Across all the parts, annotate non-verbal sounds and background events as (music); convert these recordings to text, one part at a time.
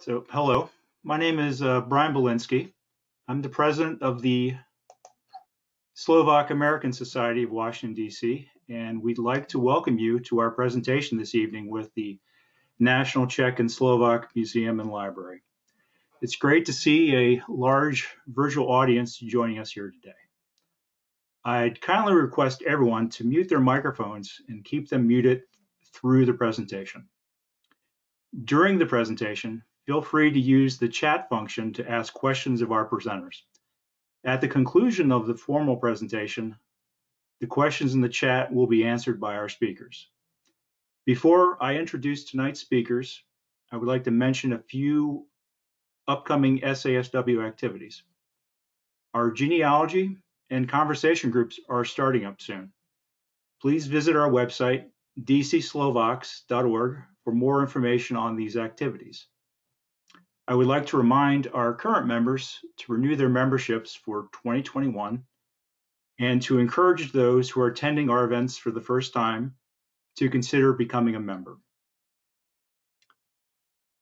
So, hello, my name is uh, Brian Belinsky. I'm the president of the Slovak American Society of Washington, D.C., and we'd like to welcome you to our presentation this evening with the National Czech and Slovak Museum and Library. It's great to see a large virtual audience joining us here today. I'd kindly request everyone to mute their microphones and keep them muted through the presentation. During the presentation, feel free to use the chat function to ask questions of our presenters. At the conclusion of the formal presentation, the questions in the chat will be answered by our speakers. Before I introduce tonight's speakers, I would like to mention a few upcoming SASW activities. Our genealogy and conversation groups are starting up soon. Please visit our website, dcslovaks.org, for more information on these activities. I would like to remind our current members to renew their memberships for 2021 and to encourage those who are attending our events for the first time to consider becoming a member.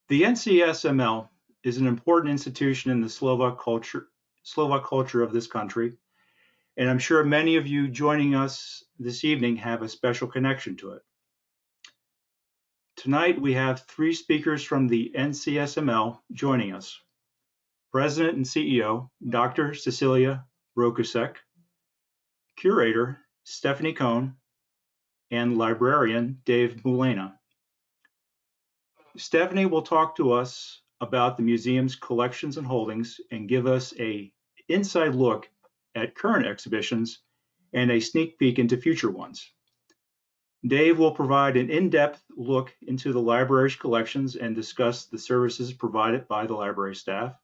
The NCSML is an important institution in the Slovak culture, Slovak culture of this country, and I'm sure many of you joining us this evening have a special connection to it. Tonight, we have three speakers from the NCSML joining us. President and CEO, Dr. Cecilia Rokusek, Curator, Stefanie Kohn, and Librarian, Dave Muhlena. Stefanie will talk to us about the museum's collections and holdings and give us a inside look at current exhibitions and a sneak peek into future ones. Dave will provide an in-depth look into the library's collections and discuss the services provided by the library staff.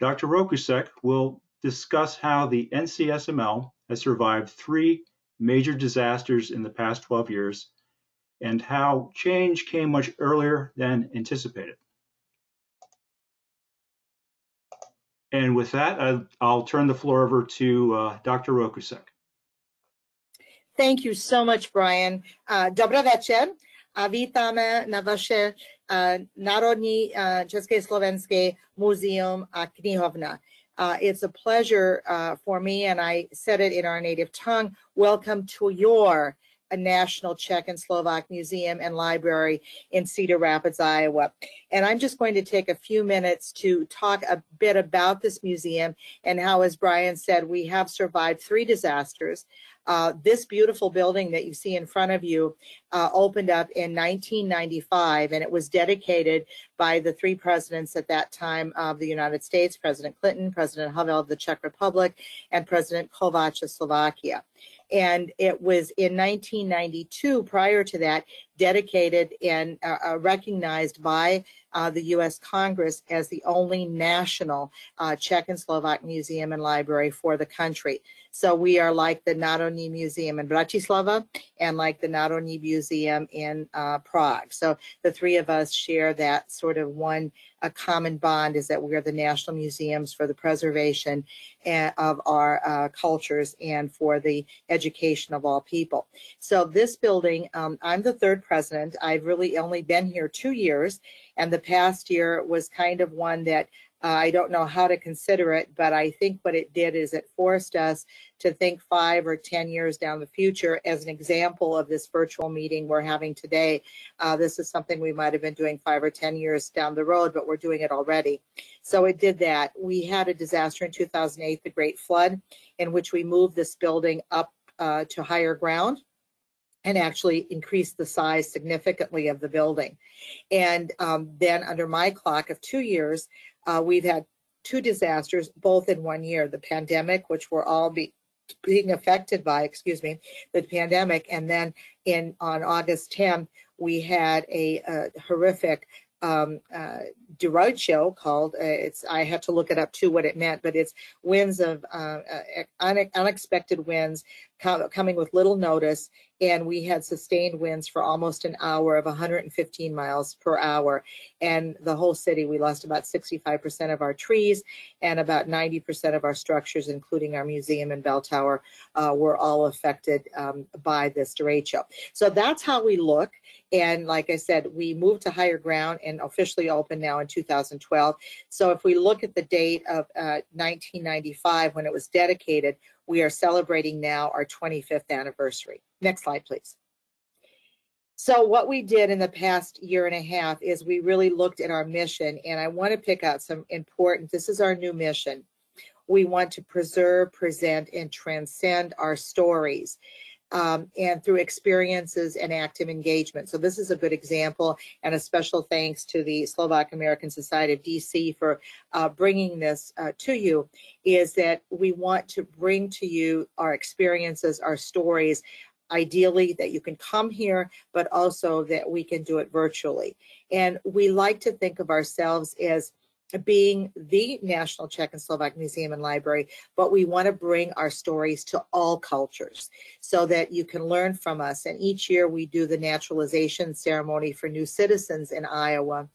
Dr. Rokusek will discuss how the NCSML has survived three major disasters in the past 12 years and how change came much earlier than anticipated. And with that, I'll turn the floor over to uh, Dr. Rokusek. Thank you so much, Brian. Uh, Dobrý večer a vítáme na vaše uh, Národní uh, České slovenské muzeum a knihovna. It's a pleasure uh, for me, and I said it in our native tongue, welcome to your National Czech and Slovak Museum and Library in Cedar Rapids, Iowa. And I'm just going to take a few minutes to talk a bit about this museum and how, as Brian said, we have survived three disasters. Uh, this beautiful building that you see in front of you uh, opened up in 1995 and it was dedicated by the three presidents at that time of the United States, President Clinton, President Havel of the Czech Republic, and President Kovac of Slovakia. And it was in 1992 prior to that dedicated and uh, uh, recognized by uh, the U.S. Congress as the only national uh, Czech and Slovak museum and library for the country. So we are like the Národní Museum in Bratislava and like the Národní Museum in uh, Prague. So the three of us share that sort of one a common bond is that we are the national museums for the preservation eh, of our uh, cultures and for the education of all people. So this building, um, I'm the third president. I've really only been here two years, and the past year was kind of one that uh, I don't know how to consider it, but I think what it did is it forced us to think five or 10 years down the future as an example of this virtual meeting we're having today. Uh, this is something we might have been doing five or 10 years down the road, but we're doing it already. So it did that. We had a disaster in 2008, the Great Flood, in which we moved this building up uh, to higher ground and actually increased the size significantly of the building. And um, then under my clock of two years, uh, we've had two disasters, both in one year, the pandemic, which we're all be, being affected by, excuse me, the pandemic. And then in on August 10th, we had a, a horrific um, uh, derecho called. Uh, it's I had to look it up too what it meant, but it's winds of uh, uh unexpected winds coming with little notice, and we had sustained winds for almost an hour of 115 miles per hour, and the whole city we lost about 65% of our trees and about 90% of our structures, including our museum and bell tower, uh, were all affected um, by this derecho. So that's how we look. And like I said, we moved to higher ground and officially opened now in 2012. So if we look at the date of uh, 1995 when it was dedicated, we are celebrating now our 25th anniversary. Next slide, please. So what we did in the past year and a half is we really looked at our mission and I want to pick out some important, this is our new mission. We want to preserve, present, and transcend our stories. Um, and through experiences and active engagement. So this is a good example and a special thanks to the Slovak American Society of DC for uh, bringing this uh, to you is that we want to bring to you our experiences, our stories, ideally that you can come here, but also that we can do it virtually. And we like to think of ourselves as being the National Czech and Slovak Museum and Library, but we want to bring our stories to all cultures so that you can learn from us. And each year we do the naturalization ceremony for new citizens in Iowa.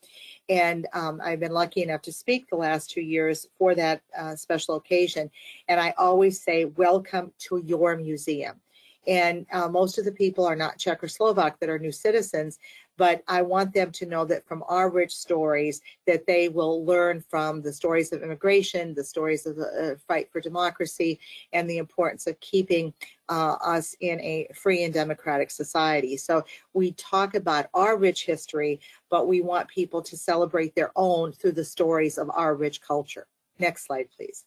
And um, I've been lucky enough to speak the last two years for that uh, special occasion. And I always say, welcome to your museum. And uh, most of the people are not Czech or Slovak that are new citizens, but I want them to know that from our rich stories that they will learn from the stories of immigration, the stories of the uh, fight for democracy, and the importance of keeping uh, us in a free and democratic society. So we talk about our rich history, but we want people to celebrate their own through the stories of our rich culture. Next slide, please.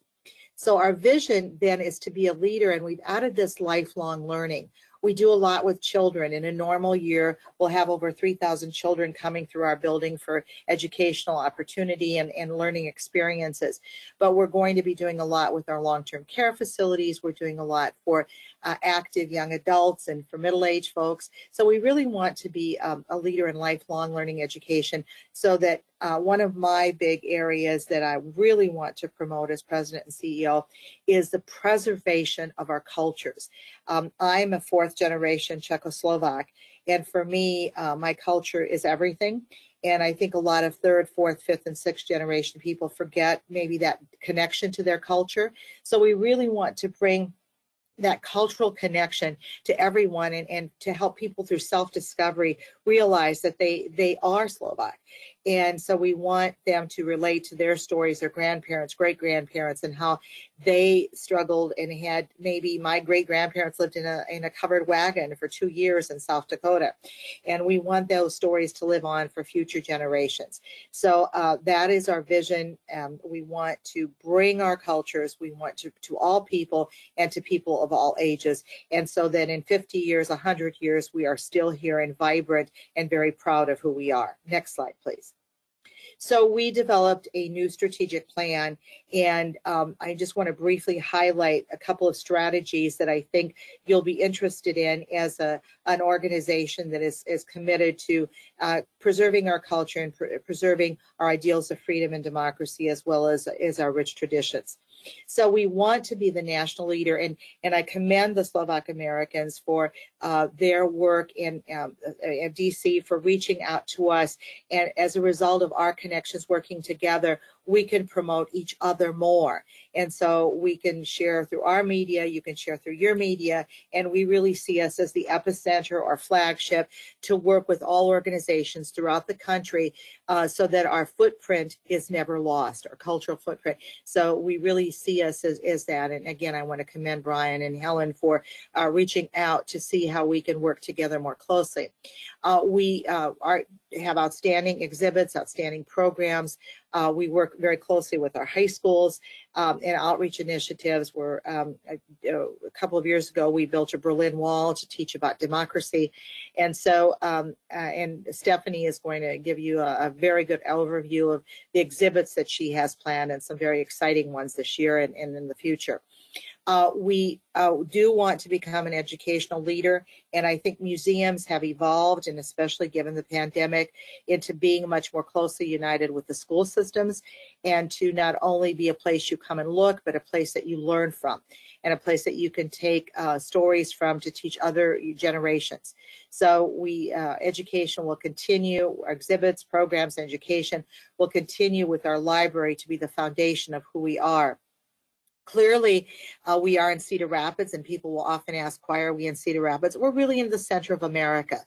So our vision then is to be a leader and we've added this lifelong learning. We do a lot with children. In a normal year, we'll have over 3,000 children coming through our building for educational opportunity and, and learning experiences. But we're going to be doing a lot with our long-term care facilities. We're doing a lot for uh, active young adults and for middle-aged folks. So we really want to be um, a leader in lifelong learning education so that uh, one of my big areas that I really want to promote as president and CEO is the preservation of our cultures. Um, I'm a fourth generation Czechoslovak, and for me, uh, my culture is everything. And I think a lot of third, fourth, fifth, and sixth generation people forget maybe that connection to their culture. So we really want to bring that cultural connection to everyone and, and to help people through self-discovery realize that they they are Slovak and so we want them to relate to their stories, their grandparents, great grandparents, and how they struggled and had maybe my great grandparents lived in a in a covered wagon for two years in South Dakota, and we want those stories to live on for future generations. So uh, that is our vision. Um, we want to bring our cultures. We want to to all people and to people of all ages, and so that in 50 years, 100 years, we are still here and vibrant and very proud of who we are. Next slide, please. So we developed a new strategic plan, and um, I just want to briefly highlight a couple of strategies that I think you'll be interested in as a an organization that is is committed to uh, preserving our culture and pre preserving our ideals of freedom and democracy, as well as as our rich traditions. So we want to be the national leader, and and I commend the Slovak Americans for uh, their work in, um, uh, in DC for reaching out to us, and as a result of our connections working together, we can promote each other more. And so we can share through our media, you can share through your media, and we really see us as the epicenter or flagship to work with all organizations throughout the country uh, so that our footprint is never lost, our cultural footprint. So we really see us as, as that. And again, I want to commend Brian and Helen for uh, reaching out to see how we can work together more closely. Uh, we uh, are, have outstanding exhibits, outstanding programs. Uh, we work very closely with our high schools um, and outreach initiatives. Where um, a, a, couple of years ago, we built a Berlin Wall to teach about democracy. And so, um, uh, and Stefanie is going to give you a, a, very good overview of the exhibits that she has planned and some very exciting ones this year and, and in the future. Uh, we uh, do want to become an educational leader, and I think museums have evolved, and especially given the pandemic, into being much more closely united with the school systems, and to not only be a place you come and look, but a place that you learn from, and a place that you can take uh, stories from to teach other generations. So we uh, education will continue, exhibits, programs, education will continue with our library to be the foundation of who we are. Clearly, uh, we are in Cedar Rapids, and people will often ask, why are we in Cedar Rapids? We're really in the center of America.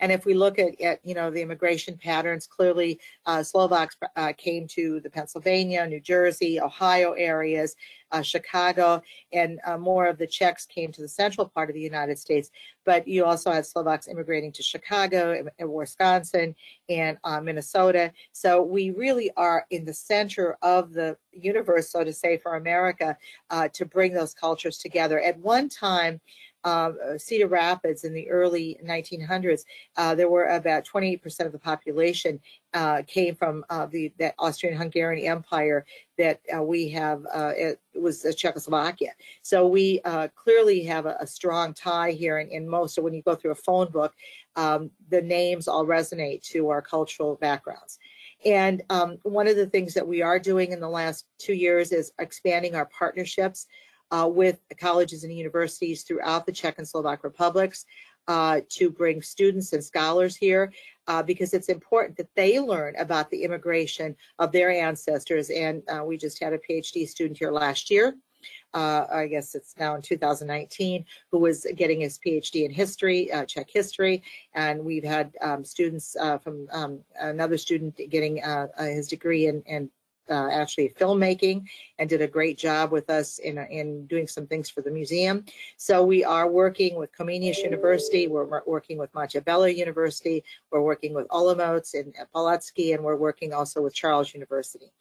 And if we look at, at you know, the immigration patterns, clearly uh, Slovaks uh, came to the Pennsylvania, New Jersey, Ohio areas, uh, Chicago, and uh, more of the Czechs came to the central part of the United States. But you also had Slovaks immigrating to Chicago, and, and Wisconsin, and uh, Minnesota. So we really are in the center of the universe, so to say, for America uh, to bring those cultures together. At one time, uh, Cedar Rapids in the early 1900s, uh, there were about 28% of the population uh, came from uh, the that Austrian-Hungarian Empire that uh, we have. Uh, it was Czechoslovakia. So we clearly have a, a, strong tie here. And in most, so when you go through a phone book, um, the names all resonate to our cultural backgrounds. And um, one of the things that we are doing in the last two years is expanding our partnerships uh, with colleges and universities throughout the Czech and Slovak republics uh, to bring students and scholars here uh, because it's important that they learn about the immigration of their ancestors. And uh, we just had a PhD student here last year. Uh, I guess it's now in 2019, who was getting his PhD in history, uh, Czech history. And we've had um, students from um, another student getting his degree in, in uh, actually filmmaking and did a great job with us in, in doing some things for the museum. So we are working with Comenius University, we're working with Machiavelli University, we're working with Olomouc and Palacky, and we're working also with Charles University.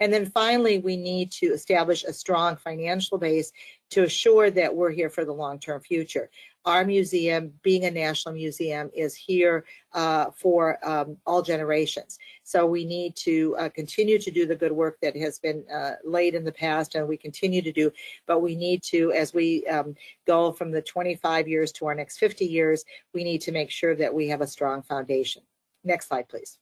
And then finally, we need to establish a strong financial base to assure that we're here for the long-term future our museum, being a national museum, is here uh, for um, all generations. So we need to uh, continue to do the good work that has been uh, laid in the past and we continue to do, but we need to, as we um, go from the 25 years to our next 50 years, we need to make sure that we have a strong foundation. Next slide, please.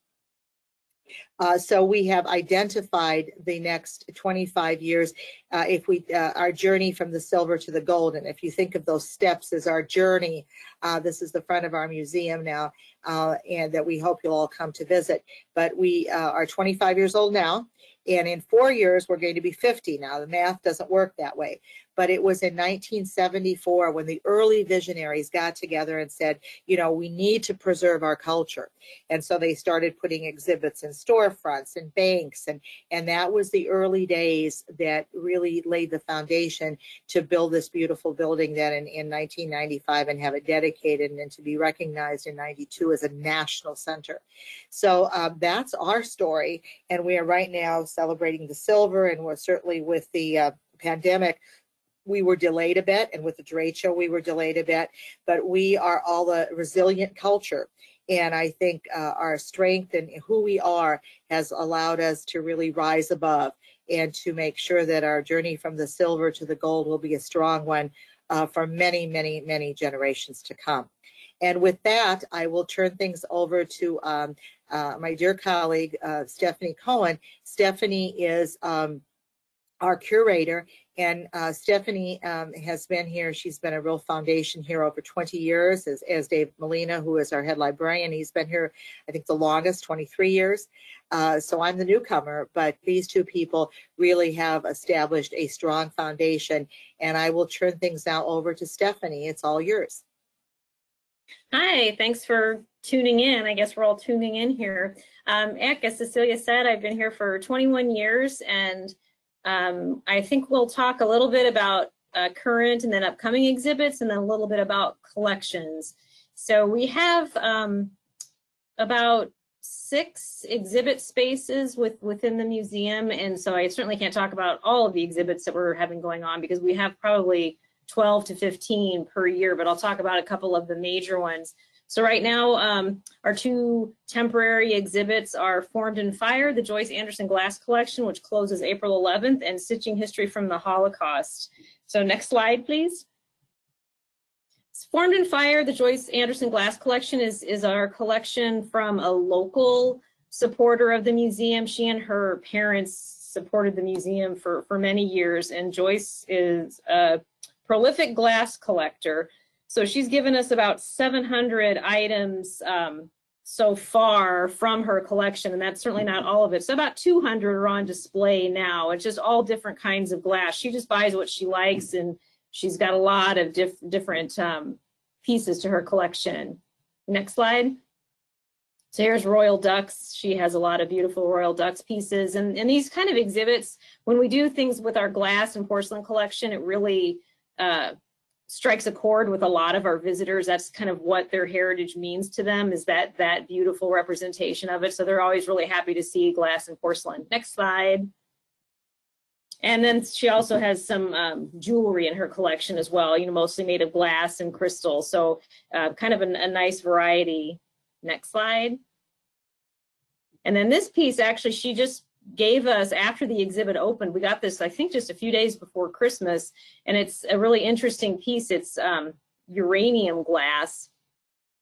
Uh, so we have identified the next 25 years. Uh, if we, uh, our journey from the silver to the gold, and if you think of those steps as our journey, uh, this is the front of our museum now, uh, and that we hope you'll all come to visit. But we uh, are 25 years old now, and in four years, we're going to be 50. Now, the math doesn't work that way but it was in 1974 when the early visionaries got together and said, you know, we need to preserve our culture. And so they started putting exhibits in storefronts and banks. And, and that was the early days that really laid the foundation to build this beautiful building that in, in 1995 and have it dedicated and to be recognized in 92 as a national center. So um, that's our story. And we are right now celebrating the silver and we're certainly with the uh, pandemic we were delayed a bit, and with the show, we were delayed a bit, but we are all a resilient culture. And I think uh, our strength and who we are has allowed us to really rise above and to make sure that our journey from the silver to the gold will be a strong one uh, for many, many, many generations to come. And with that, I will turn things over to um, uh, my dear colleague, uh, Stefanie Kohn. Stefanie is um, our curator and uh, Stefanie um, has been here. She's been a real foundation here over 20 years, as, as Dave Muhlena, who is our head librarian. He's been here, I think, the longest, 23 years. Uh, so I'm the newcomer, but these two people really have established a strong foundation. And I will turn things now over to Stefanie. It's all yours. Hi, thanks for tuning in. I guess we're all tuning in here. Um, as Cecilia said, I've been here for 21 years and um, I think we'll talk a little bit about uh, current and then upcoming exhibits and then a little bit about collections. So we have um, about six exhibit spaces with, within the museum. And so I certainly can't talk about all of the exhibits that we're having going on because we have probably 12 to 15 per year, but I'll talk about a couple of the major ones. So right now, um, our two temporary exhibits are Formed in Fire, the Joyce Anderson Glass Collection, which closes April 11th, and Stitching History from the Holocaust. So next slide, please. Formed in Fire, the Joyce Anderson Glass Collection is, is our collection from a local supporter of the museum. She and her parents supported the museum for, for many years, and Joyce is a prolific glass collector so she's given us about 700 items um, so far from her collection, and that's certainly not all of it. So about 200 are on display now. It's just all different kinds of glass. She just buys what she likes, and she's got a lot of diff different um, pieces to her collection. Next slide. So here's Royal Dux. She has a lot of beautiful Royal Dux pieces. And, and these kind of exhibits, when we do things with our glass and porcelain collection, it really uh, strikes a chord with a lot of our visitors. That's kind of what their heritage means to them is that that beautiful representation of it. So they're always really happy to see glass and porcelain. Next slide. And then she also has some um, jewelry in her collection as well, you know, mostly made of glass and crystal. So uh, kind of a, a nice variety. Next slide. And then this piece, actually, she just gave us after the exhibit opened. We got this, I think, just a few days before Christmas, and it's a really interesting piece. It's um, uranium glass,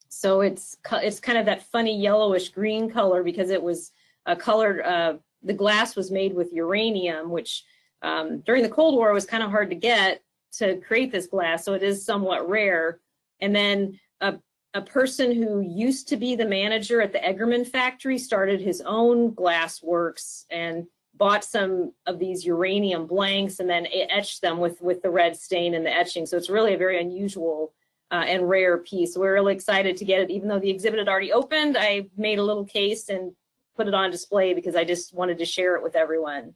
so it's it's kind of that funny yellowish green color because it was a colored. Uh, the glass was made with uranium, which um, during the Cold War was kind of hard to get to create this glass, so it is somewhat rare. And then a a person who used to be the manager at the Egermann factory started his own glass works and bought some of these uranium blanks and then etched them with, with the red stain and the etching. So it's really a very unusual uh, and rare piece. We're really excited to get it. Even though the exhibit had already opened, I made a little case and put it on display because I just wanted to share it with everyone.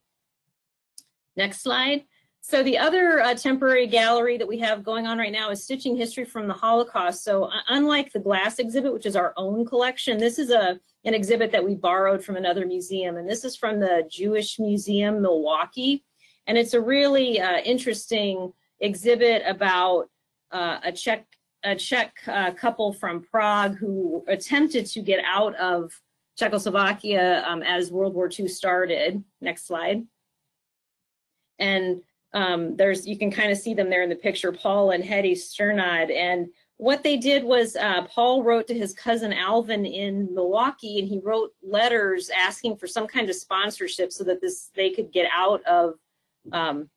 Next slide. So the other uh, temporary gallery that we have going on right now is Stitching History from the Holocaust. So uh, unlike the glass exhibit, which is our own collection, this is a an exhibit that we borrowed from another museum. And this is from the Jewish Museum, Milwaukee. And it's a really uh, interesting exhibit about uh, a Czech, a Czech uh, couple from Prague who attempted to get out of Czechoslovakia um, as World War II started. Next slide. And um, there's you can kind of see them there in the picture, Paul and Hedy Strnad. And what they did was uh, Paul wrote to his cousin Alvin in Milwaukee, and he wrote letters asking for some kind of sponsorship so that this they could get out of um,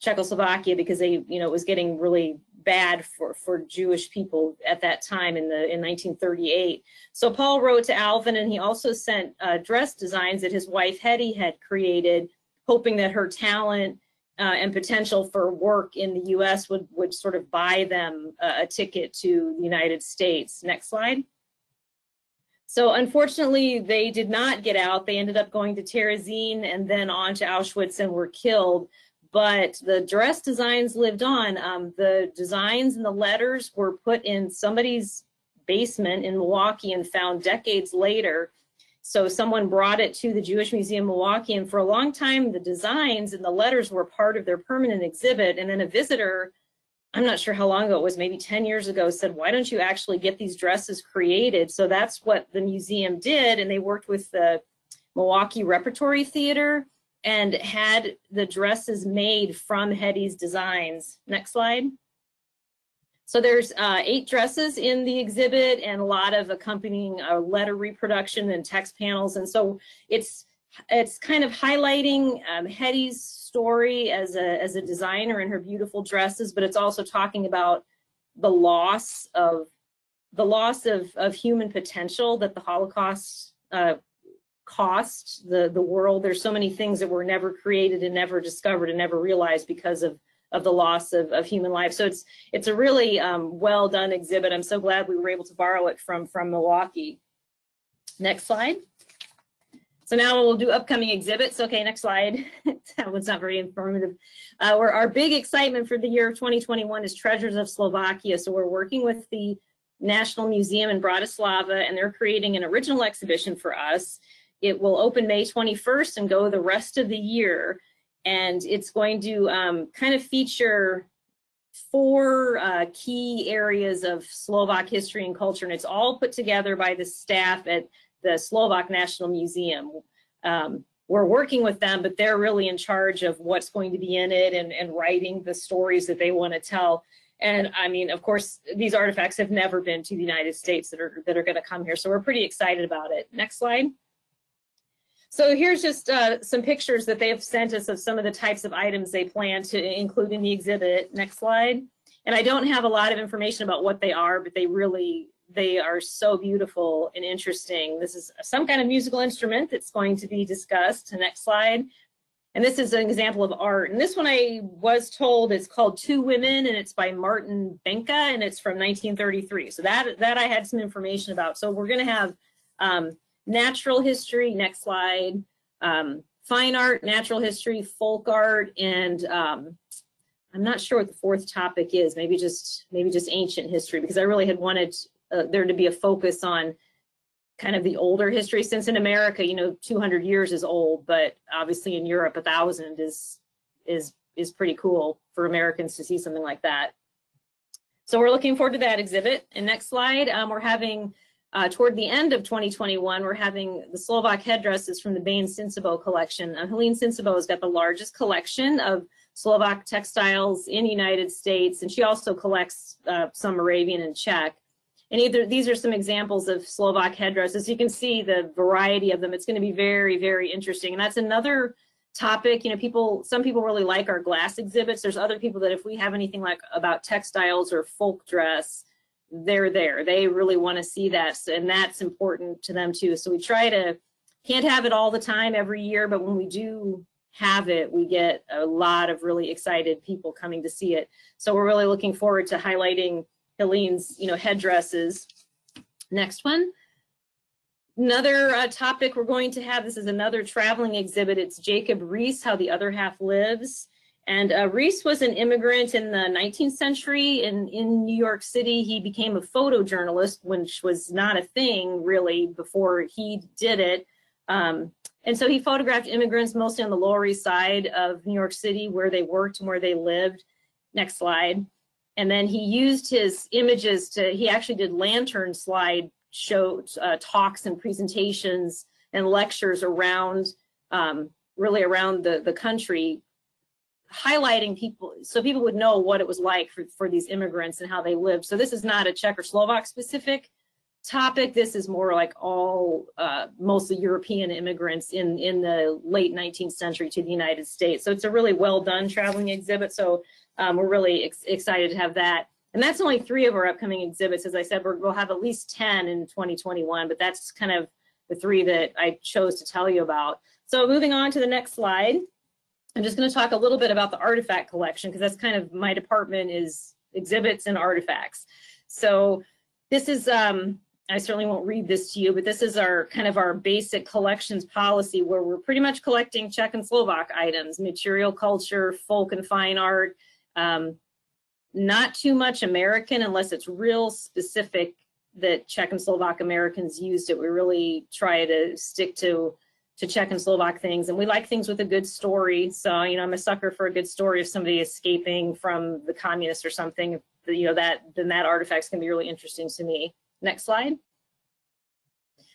Czechoslovakia because they, you know, it was getting really bad for for Jewish people at that time in the in 1938. So Paul wrote to Alvin, and he also sent uh, dress designs that his wife Hedy had created, hoping that her talent uh, and potential for work in the US would, would sort of buy them a, a ticket to the United States. Next slide. So unfortunately, they did not get out. They ended up going to Terezin and then on to Auschwitz and were killed. But the dress designs lived on. Um, the designs and the letters were put in somebody's basement in Milwaukee and found decades later so someone brought it to the Jewish Museum Milwaukee, and for a long time, the designs and the letters were part of their permanent exhibit. And then a visitor, I'm not sure how long ago it was, maybe 10 years ago, said, why don't you actually get these dresses created? So that's what the museum did. And they worked with the Milwaukee Repertory Theater and had the dresses made from Hedy's designs. Next slide. So there's uh, eight dresses in the exhibit and a lot of accompanying uh, letter reproduction and text panels. And so it's it's kind of highlighting um, Hedy's story as a, as a designer and her beautiful dresses, but it's also talking about the loss of the loss of, of human potential that the Holocaust uh, cost the, the world. There's so many things that were never created and never discovered and never realized because of of the loss of, of human life. So it's it's a really um, well done exhibit. I'm so glad we were able to borrow it from from Milwaukee. Next slide. So now we'll do upcoming exhibits. Okay, next slide. (laughs) that was not very informative. Uh, our big excitement for the year of 2021 is Treasures of Slovakia. So we're working with the National Museum in Bratislava, and they're creating an original exhibition for us. It will open May 21st and go the rest of the year and it's going to um, kind of feature four uh, key areas of Slovak history and culture, and it's all put together by the staff at the Slovak National Museum. Um, we're working with them, but they're really in charge of what's going to be in it and, and writing the stories that they want to tell. And I mean, of course, these artifacts have never been to the United States that are that are going to come here, so we're pretty excited about it. Next slide. So here's just uh, some pictures that they have sent us of some of the types of items they plan to include in the exhibit. Next slide. And I don't have a lot of information about what they are, but they really they are so beautiful and interesting. This is some kind of musical instrument that's going to be discussed. Next slide. And this is an example of art. And this one I was told is called Two Women and it's by Martin Benka and it's from 1933. So that, that I had some information about. So we're gonna have um, natural history, next slide, um, fine art, natural history, folk art, and um, I'm not sure what the fourth topic is. Maybe just maybe just ancient history because I really had wanted uh, there to be a focus on kind of the older history since in America, you know, 200 years is old, but obviously in Europe, a thousand is is is pretty cool for Americans to see something like that. So we're looking forward to that exhibit. And next slide, um, we're having uh, toward the end of 2021, we're having the Slovak headdresses from the Baine Cincebeaux collection. Uh, Helene Cincebeaux has got the largest collection of Slovak textiles in the United States, and she also collects uh, some Moravian and Czech. And either these are some examples of Slovak headdresses. You can see the variety of them. It's going to be very, very interesting. And that's another topic. You know, people, some people really like our glass exhibits. There's other people that if we have anything like about textiles or folk dress, they're there. They really want to see that. And that's important to them too. So we try to, can't have it all the time every year, but when we do have it, we get a lot of really excited people coming to see it. So we're really looking forward to highlighting Helene's, you know, headdresses. Next one. Another uh, topic we're going to have, this is another traveling exhibit. It's Jacob Riis, How the Other Half Lives. And uh, Riis was an immigrant in the 19th century in, in New York City. He became a photojournalist, which was not a thing really before he did it. Um, and so he photographed immigrants mostly on the Lower East Side of New York City where they worked and where they lived. Next slide. And then he used his images to, he actually did lantern slide show uh, talks and presentations and lectures around, um, really around the, the country, highlighting people so people would know what it was like for, for these immigrants and how they lived. So this is not a Czech or Slovak specific topic. This is more like all uh, mostly European immigrants in, in the late 19th century to the United States. So it's a really well done traveling exhibit. So um, we're really ex excited to have that. And that's only three of our upcoming exhibits. As I said, we will have at least 10 in 2021, but that's kind of the three that I chose to tell you about. So moving on to the next slide, I'm just going to talk a little bit about the artifact collection because that's kind of my department is exhibits and artifacts. So this is um, I certainly won't read this to you, but this is our kind of our basic collections policy where we're pretty much collecting Czech and Slovak items, material culture, folk and fine art, um, not too much American unless it's real specific that Czech and Slovak Americans used it. We really try to stick to to Czech and Slovak things, and we like things with a good story. So, you know, I'm a sucker for a good story of somebody escaping from the communists or something. You know, that then that artifact's gonna be really interesting to me. Next slide.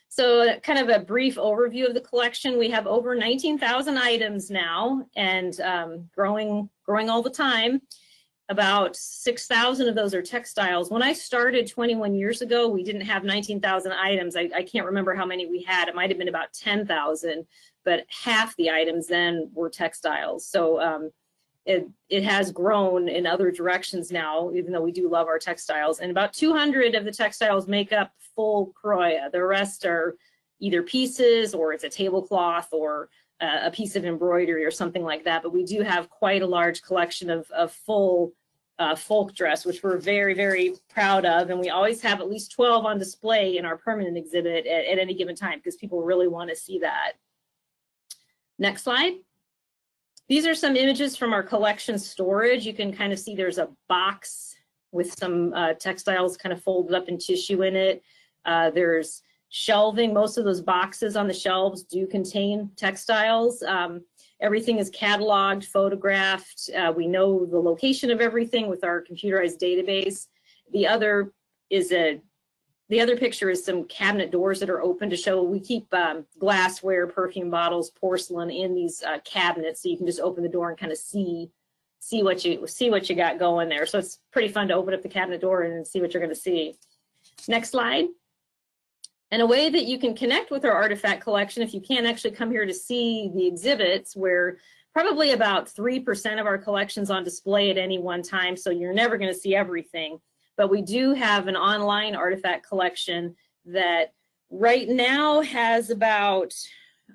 So kind of a brief overview of the collection. We have over 19,000 items now and um, growing, growing all the time. About 6,000 of those are textiles. When I started 21 years ago, we didn't have 19,000 items. I, I can't remember how many we had. It might have been about 10,000, but half the items then were textiles. So um, it, it has grown in other directions now, even though we do love our textiles. And about 200 of the textiles make up full kroje. The rest are either pieces or it's a tablecloth or uh, a piece of embroidery or something like that. But we do have quite a large collection of, of full uh, folk dress, which we're very, very proud of. And we always have at least 12 on display in our permanent exhibit at, at any given time because people really want to see that. Next slide. These are some images from our collection storage. You can kind of see there's a box with some uh, textiles kind of folded up in tissue in it. Uh, there's shelving. Most of those boxes on the shelves do contain textiles. Um, everything is cataloged, photographed. Uh, we know the location of everything with our computerized database. The other is a the other picture is some cabinet doors that are open to show we keep um, glassware, perfume bottles, porcelain in these uh, cabinets, so you can just open the door and kind of see see what you see what you got going there. So it's pretty fun to open up the cabinet door and see what you're going to see. Next slide. And a way that you can connect with our artifact collection, if you can't actually come here to see the exhibits, where probably about 3% of our collections on display at any one time, so you're never going to see everything. but we do have an online artifact collection that right now has about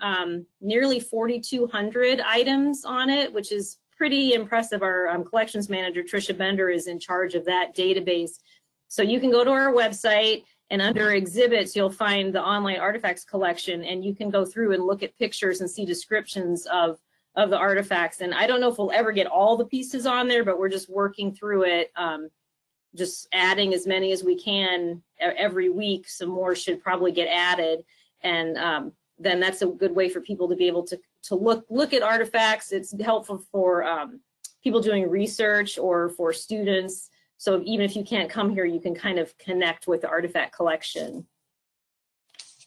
um, nearly 4,200 items on it, which is pretty impressive. Our um, collections manager, Trisha Bender, is in charge of that database. So you can go to our website and under exhibits, you'll find the online artifacts collection and you can go through and look at pictures and see descriptions of, of the artifacts. And I don't know if we'll ever get all the pieces on there, but we're just working through it. Um, just adding as many as we can every week. Some more should probably get added. And um, then that's a good way for people to be able to, to look, look at artifacts. It's helpful for um, people doing research or for students. So even if you can't come here, you can kind of connect with the artifact collection.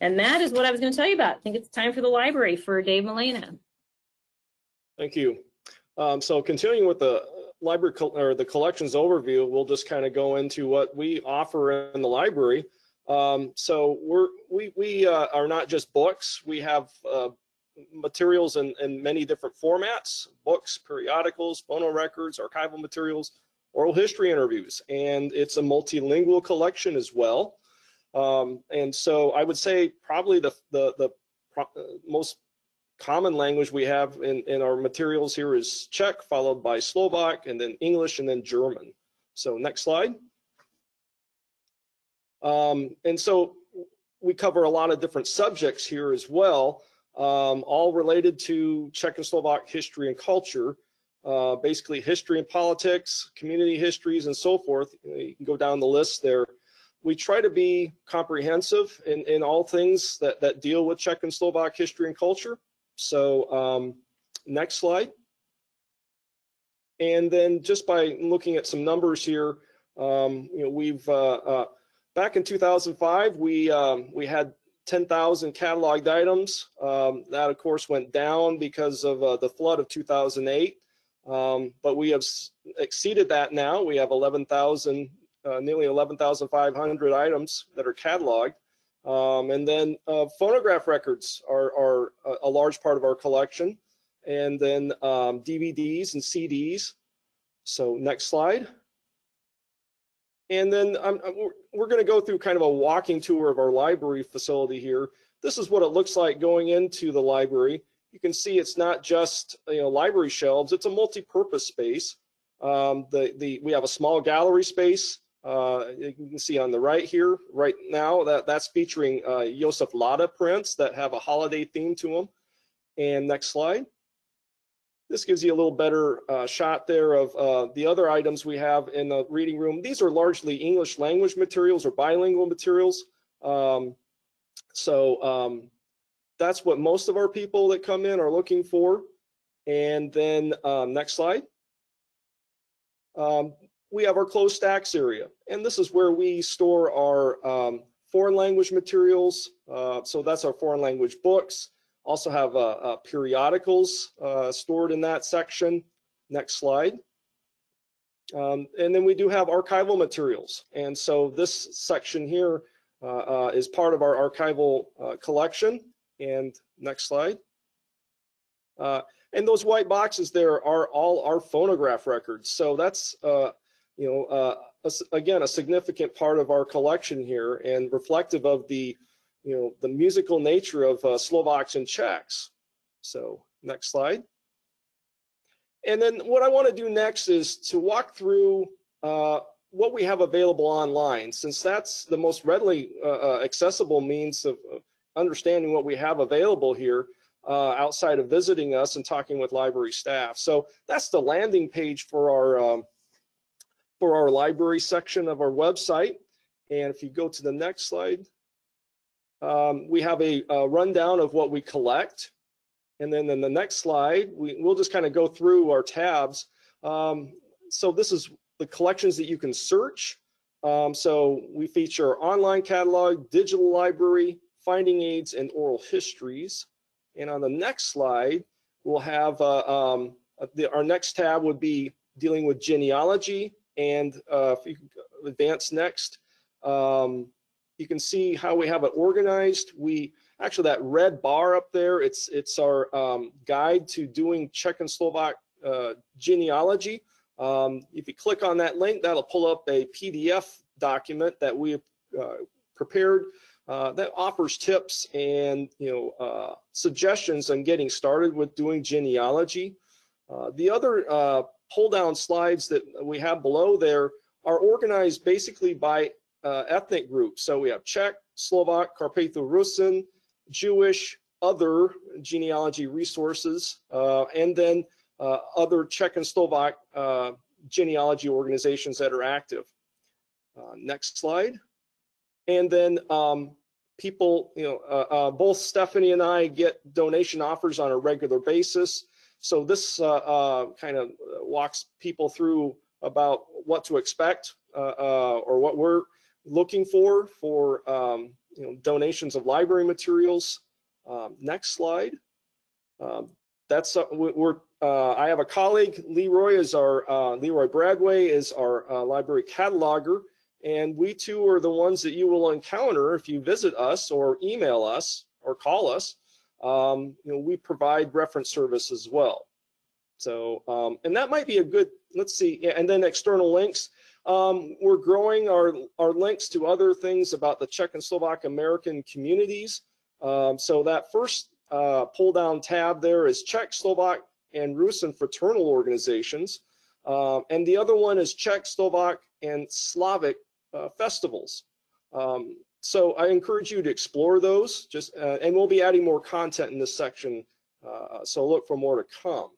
And that is what I was going to tell you about. I think it's time for the library for Dave Muhlena. Thank you. Um, so continuing with the library or the collections overview, we'll just kind of go into what we offer in the library. Um, so we're we we uh, are not just books. We have uh, materials in, in many different formats: books, periodicals, phono records, archival materials, oral history interviews, and it's a multilingual collection as well. Um, and so I would say probably the the the uh, most common language we have in, in our materials here is Czech, followed by Slovak, and then English, and then German. So next slide. Um, and so we cover a lot of different subjects here as well, um, all related to Czech and Slovak history and culture, uh, basically history and politics, community histories, and so forth. You, can go down the list there. We try to be comprehensive in, in all things that, that deal with Czech and Slovak history and culture. So um, next slide. And then just by looking at some numbers here, um, you know, we've uh, uh, back in 2005 we um, we had 10,000 cataloged items. Um, that of course went down because of uh, the flood of 2008. Um, but we have exceeded that now. We have 11,000, uh, nearly 11,500 items that are cataloged. Um, and then uh, phonograph records are, are a, a large part of our collection. And then um, DVDs and CDs. So next slide. And then I'm, I'm- we're, we're going to go through kind of a walking tour of our library facility here. This is what it looks like going into the library. You can see it's not just you know library shelves; it's a multi-purpose space. Um, the the we have a small gallery space. Uh, you can see on the right here, right now, that that's featuring uh, Josef Lada prints that have a holiday theme to them. And next slide. This gives you a little better uh, shot there of uh, the other items we have in the reading room. These are largely English language materials or bilingual materials. Um, so um, that's what most of our people that come in are looking for. And then um, next slide. Um, we have our closed stacks area, and this is where we store our um, foreign language materials. Uh, so that's our foreign language books. Also have uh, uh, periodicals uh, stored in that section. Next slide. Um, and then we do have archival materials. And so this section here uh, uh, is part of our archival uh, collection. And next slide. Uh, and those white boxes there are all our phonograph records. So that's, uh, you know, uh, a again, a significant part of our collection here and reflective of the, you know, the musical nature of uh, Slovaks and Czechs. So next slide. And then what I want to do next is to walk through uh, what we have available online, since that's the most readily uh, accessible means of understanding what we have available here uh, outside of visiting us and talking with library staff. So that's the landing page for our um, for our library section of our website. And if you go to the next slide, um, we have a, a rundown of what we collect. And then in the next slide, we, we'll just kind of go through our tabs. Um, so this is the collections that you can search. Um, so we feature online catalog, digital library, finding aids, and oral histories. And on the next slide, we'll have uh, um, uh, the, our next tab would be dealing with genealogy. And uh, if you advance next, um, you can see how we have it organized. We actually that red bar up there, it's it's our um, guide to doing Czech and Slovak uh, genealogy. Um, if you click on that link, that'll pull up a PDF document that we have uh, prepared uh, that offers tips and you know uh, suggestions on getting started with doing genealogy. Uh, the other uh, pull down slides that we have below there are organized basically by uh, ethnic groups. So we have Czech, Slovak, Carpatho-Rusin, Jewish, other genealogy resources, and then other Czech and Slovak genealogy organizations that are active. Next slide. And then um, people, you know, uh, uh, both Stefanie and I get donation offers on a regular basis. So this uh, uh, kind of walks people through about what to expect uh, uh, or what we're looking for for um, you know donations of library materials. Um, next slide. Um, that's uh, we- we're. Uh, I have a colleague, Leroy is our uh, Leroy Bradway is our uh, library cataloger, and we too are the ones that you will encounter if you visit us or email us or call us. Um, you know, we provide reference service as well. So, um, and that might be a good. Let's see, and then external links. Um, we're growing our our links to other things about the Czech and Slovak American communities. Um, so that first uh, pull down tab there is Czech, Slovak, and Rusin fraternal organizations. Um, and the other one is Czech, Slovak, and Slavic uh, festivals. Um, so I encourage you to explore those just, uh, and we'll be adding more content in this section. Uh, so look for more to come.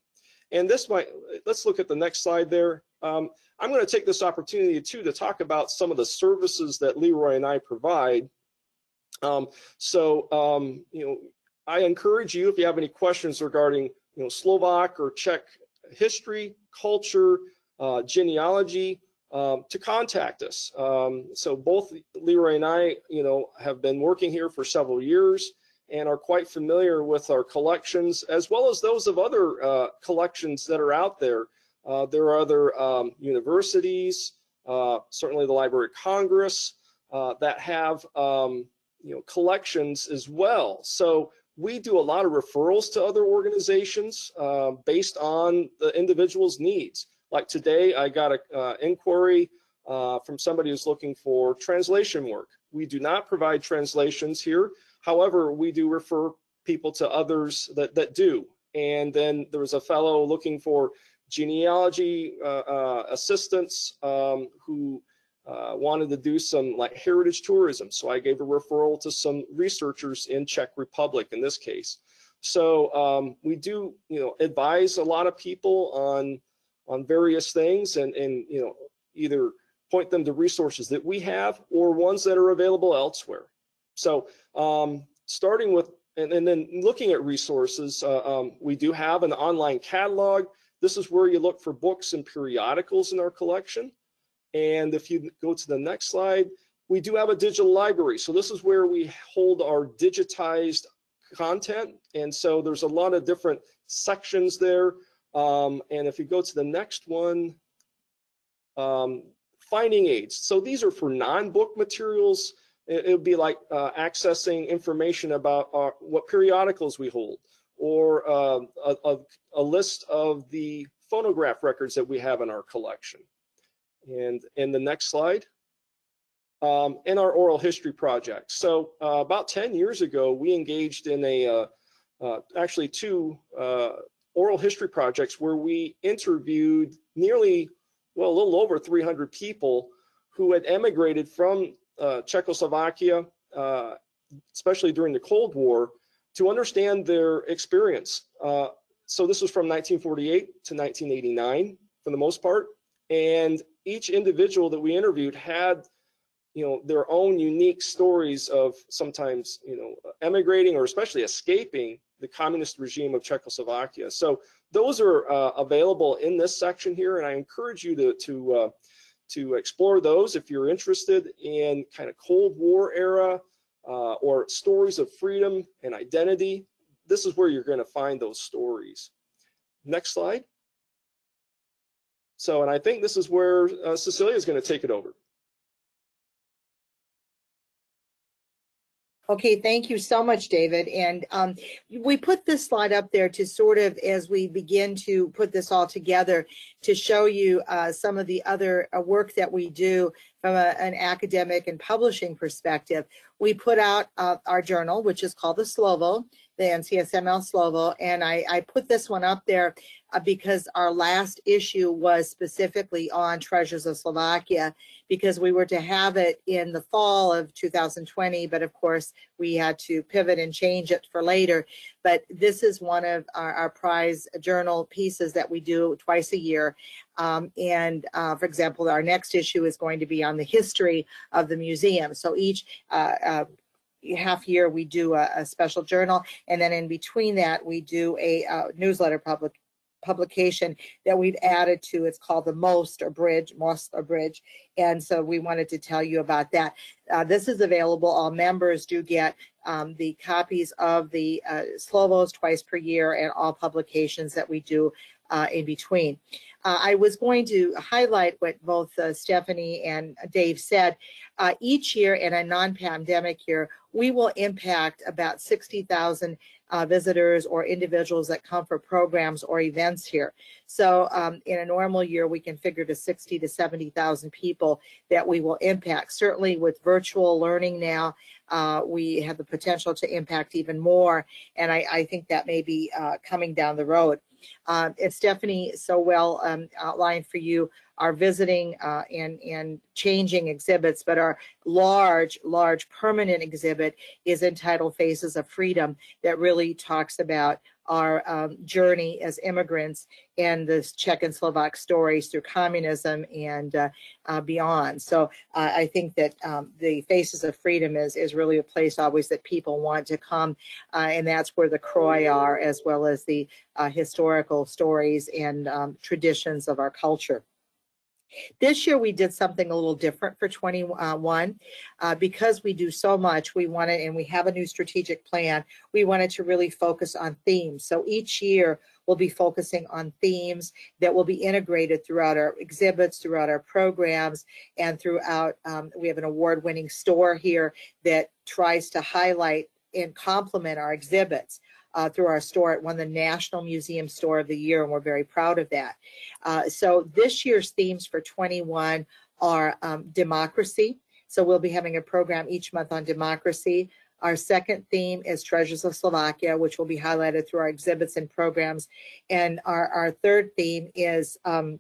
And this might, let's look at the next slide there. Um, I'm going to take this opportunity too to talk about some of the services that Leroy and I provide. Um, so, um, you know, I encourage you, if you have any questions regarding, you know, Slovak or Czech history, culture, uh, genealogy, um, to contact us. Um, so both Leroy and I, you know, have been working here for several years and are quite familiar with our collections as well as those of other uh, collections that are out there. Uh, there are other um, universities, uh, certainly the Library of Congress, uh, that have um, you know collections as well. So we do a lot of referrals to other organizations uh, based on the individual's needs. Like today, I got an uh, inquiry uh, from somebody who's looking for translation work. We do not provide translations here. However, we do refer people to others that, that do. And then there was a fellow looking for genealogy uh, uh, assistance um, who uh, wanted to do some like heritage tourism. So I gave a referral to some researchers in Czech Republic in this case. So um, we do, you know, advise a lot of people on on various things and and you know either point them to resources that we have or ones that are available elsewhere. So um, starting with and, and, then looking at resources, uh, um, we do have an online catalog. This is where you look for books and periodicals in our collection. And if you go to the next slide, we do have a digital library. So this is where we hold our digitized content. And so there's a lot of different sections there. Um, and if you go to the next one, um, finding aids. So these are for non-book materials. It, would be like uh, accessing information about our, what periodicals we hold or uh, a, a, a list of the phonograph records that we have in our collection. And in the next slide, um, in our oral history project. So uh, about 10 years ago, we engaged in a, uh, uh, actually two uh, oral history projects where we interviewed nearly, well, a little over 300 people who had emigrated from uh, Czechoslovakia, uh, especially during the Cold War, to understand their experience. so this was from 1948 to 1989 for the most part. And each individual that we interviewed had you know their own unique stories of sometimes you know emigrating or especially escaping the communist regime of Czechoslovakia. So those are uh, available in this section here, and I encourage you to to uh, to explore those if you're interested in kind of Cold War era uh, or stories of freedom and identity. This is where you're going to find those stories. Next slide. So, and I think this is where uh, Cecilia is going to take it over. Okay, thank you so much, David. And um, we put this slide up there to sort of, as we begin to put this all together, to show you uh, some of the other uh, work that we do from a, an academic and publishing perspective, we put out uh, our journal, which is called the Slovo, the NCSML Slovo, and I, I put this one up there uh, because our last issue was specifically on Treasures of Slovakia, because we were to have it in the fall of 2020, but of course we had to pivot and change it for later. But this is one of our, our prize journal pieces that we do twice a year. Um, and uh, for example, our next issue is going to be on the history of the museum. So each uh, uh, half year we do a, a, special journal, and then in between that we do a uh, newsletter public publication that we've added to. It's called the Most or Bridge, Most or Bridge. And so we wanted to tell you about that. Uh, this is available. All members do get um, the copies of the uh, Slovos twice per year and all publications that we do uh, in between. Uh, I was going to highlight what both uh, Stefanie and Dave said. Uh, each year in a non-pandemic year, we will impact about 60,000 uh, visitors or individuals that come for programs or events here. So um, in a normal year, we can figure to 60 to 70,000 people that we will impact. Certainly with virtual learning now, uh, we have the potential to impact even more. And I, I think that may be uh, coming down the road. Uh, as Stefanie so well um, outlined for you, are visiting uh, and, and changing exhibits, but our large, large permanent exhibit is entitled Faces of Freedom that really talks about our um, journey as immigrants and the Czech and Slovak stories through communism and uh, uh, beyond. So uh, I think that um, the Faces of Freedom is, is really a place always that people want to come, uh, and that's where the kroj are, as well as the uh, historical stories and um, traditions of our culture. This year we did something a little different for 21 uh, because we do so much. We wanted, and we have a new strategic plan. We wanted to really focus on themes. So each year we'll be focusing on themes that will be integrated throughout our exhibits, throughout our programs, and throughout. Um, we have an award-winning store here that tries to highlight and complement our exhibits uh, through our store. It won the National Museum Store of the Year, and we're very proud of that. Uh, so this year's themes for 21 are um, democracy. So we'll be having a program each month on democracy. Our second theme is Treasures of Slovakia, which will be highlighted through our exhibits and programs. And our, our third theme is um,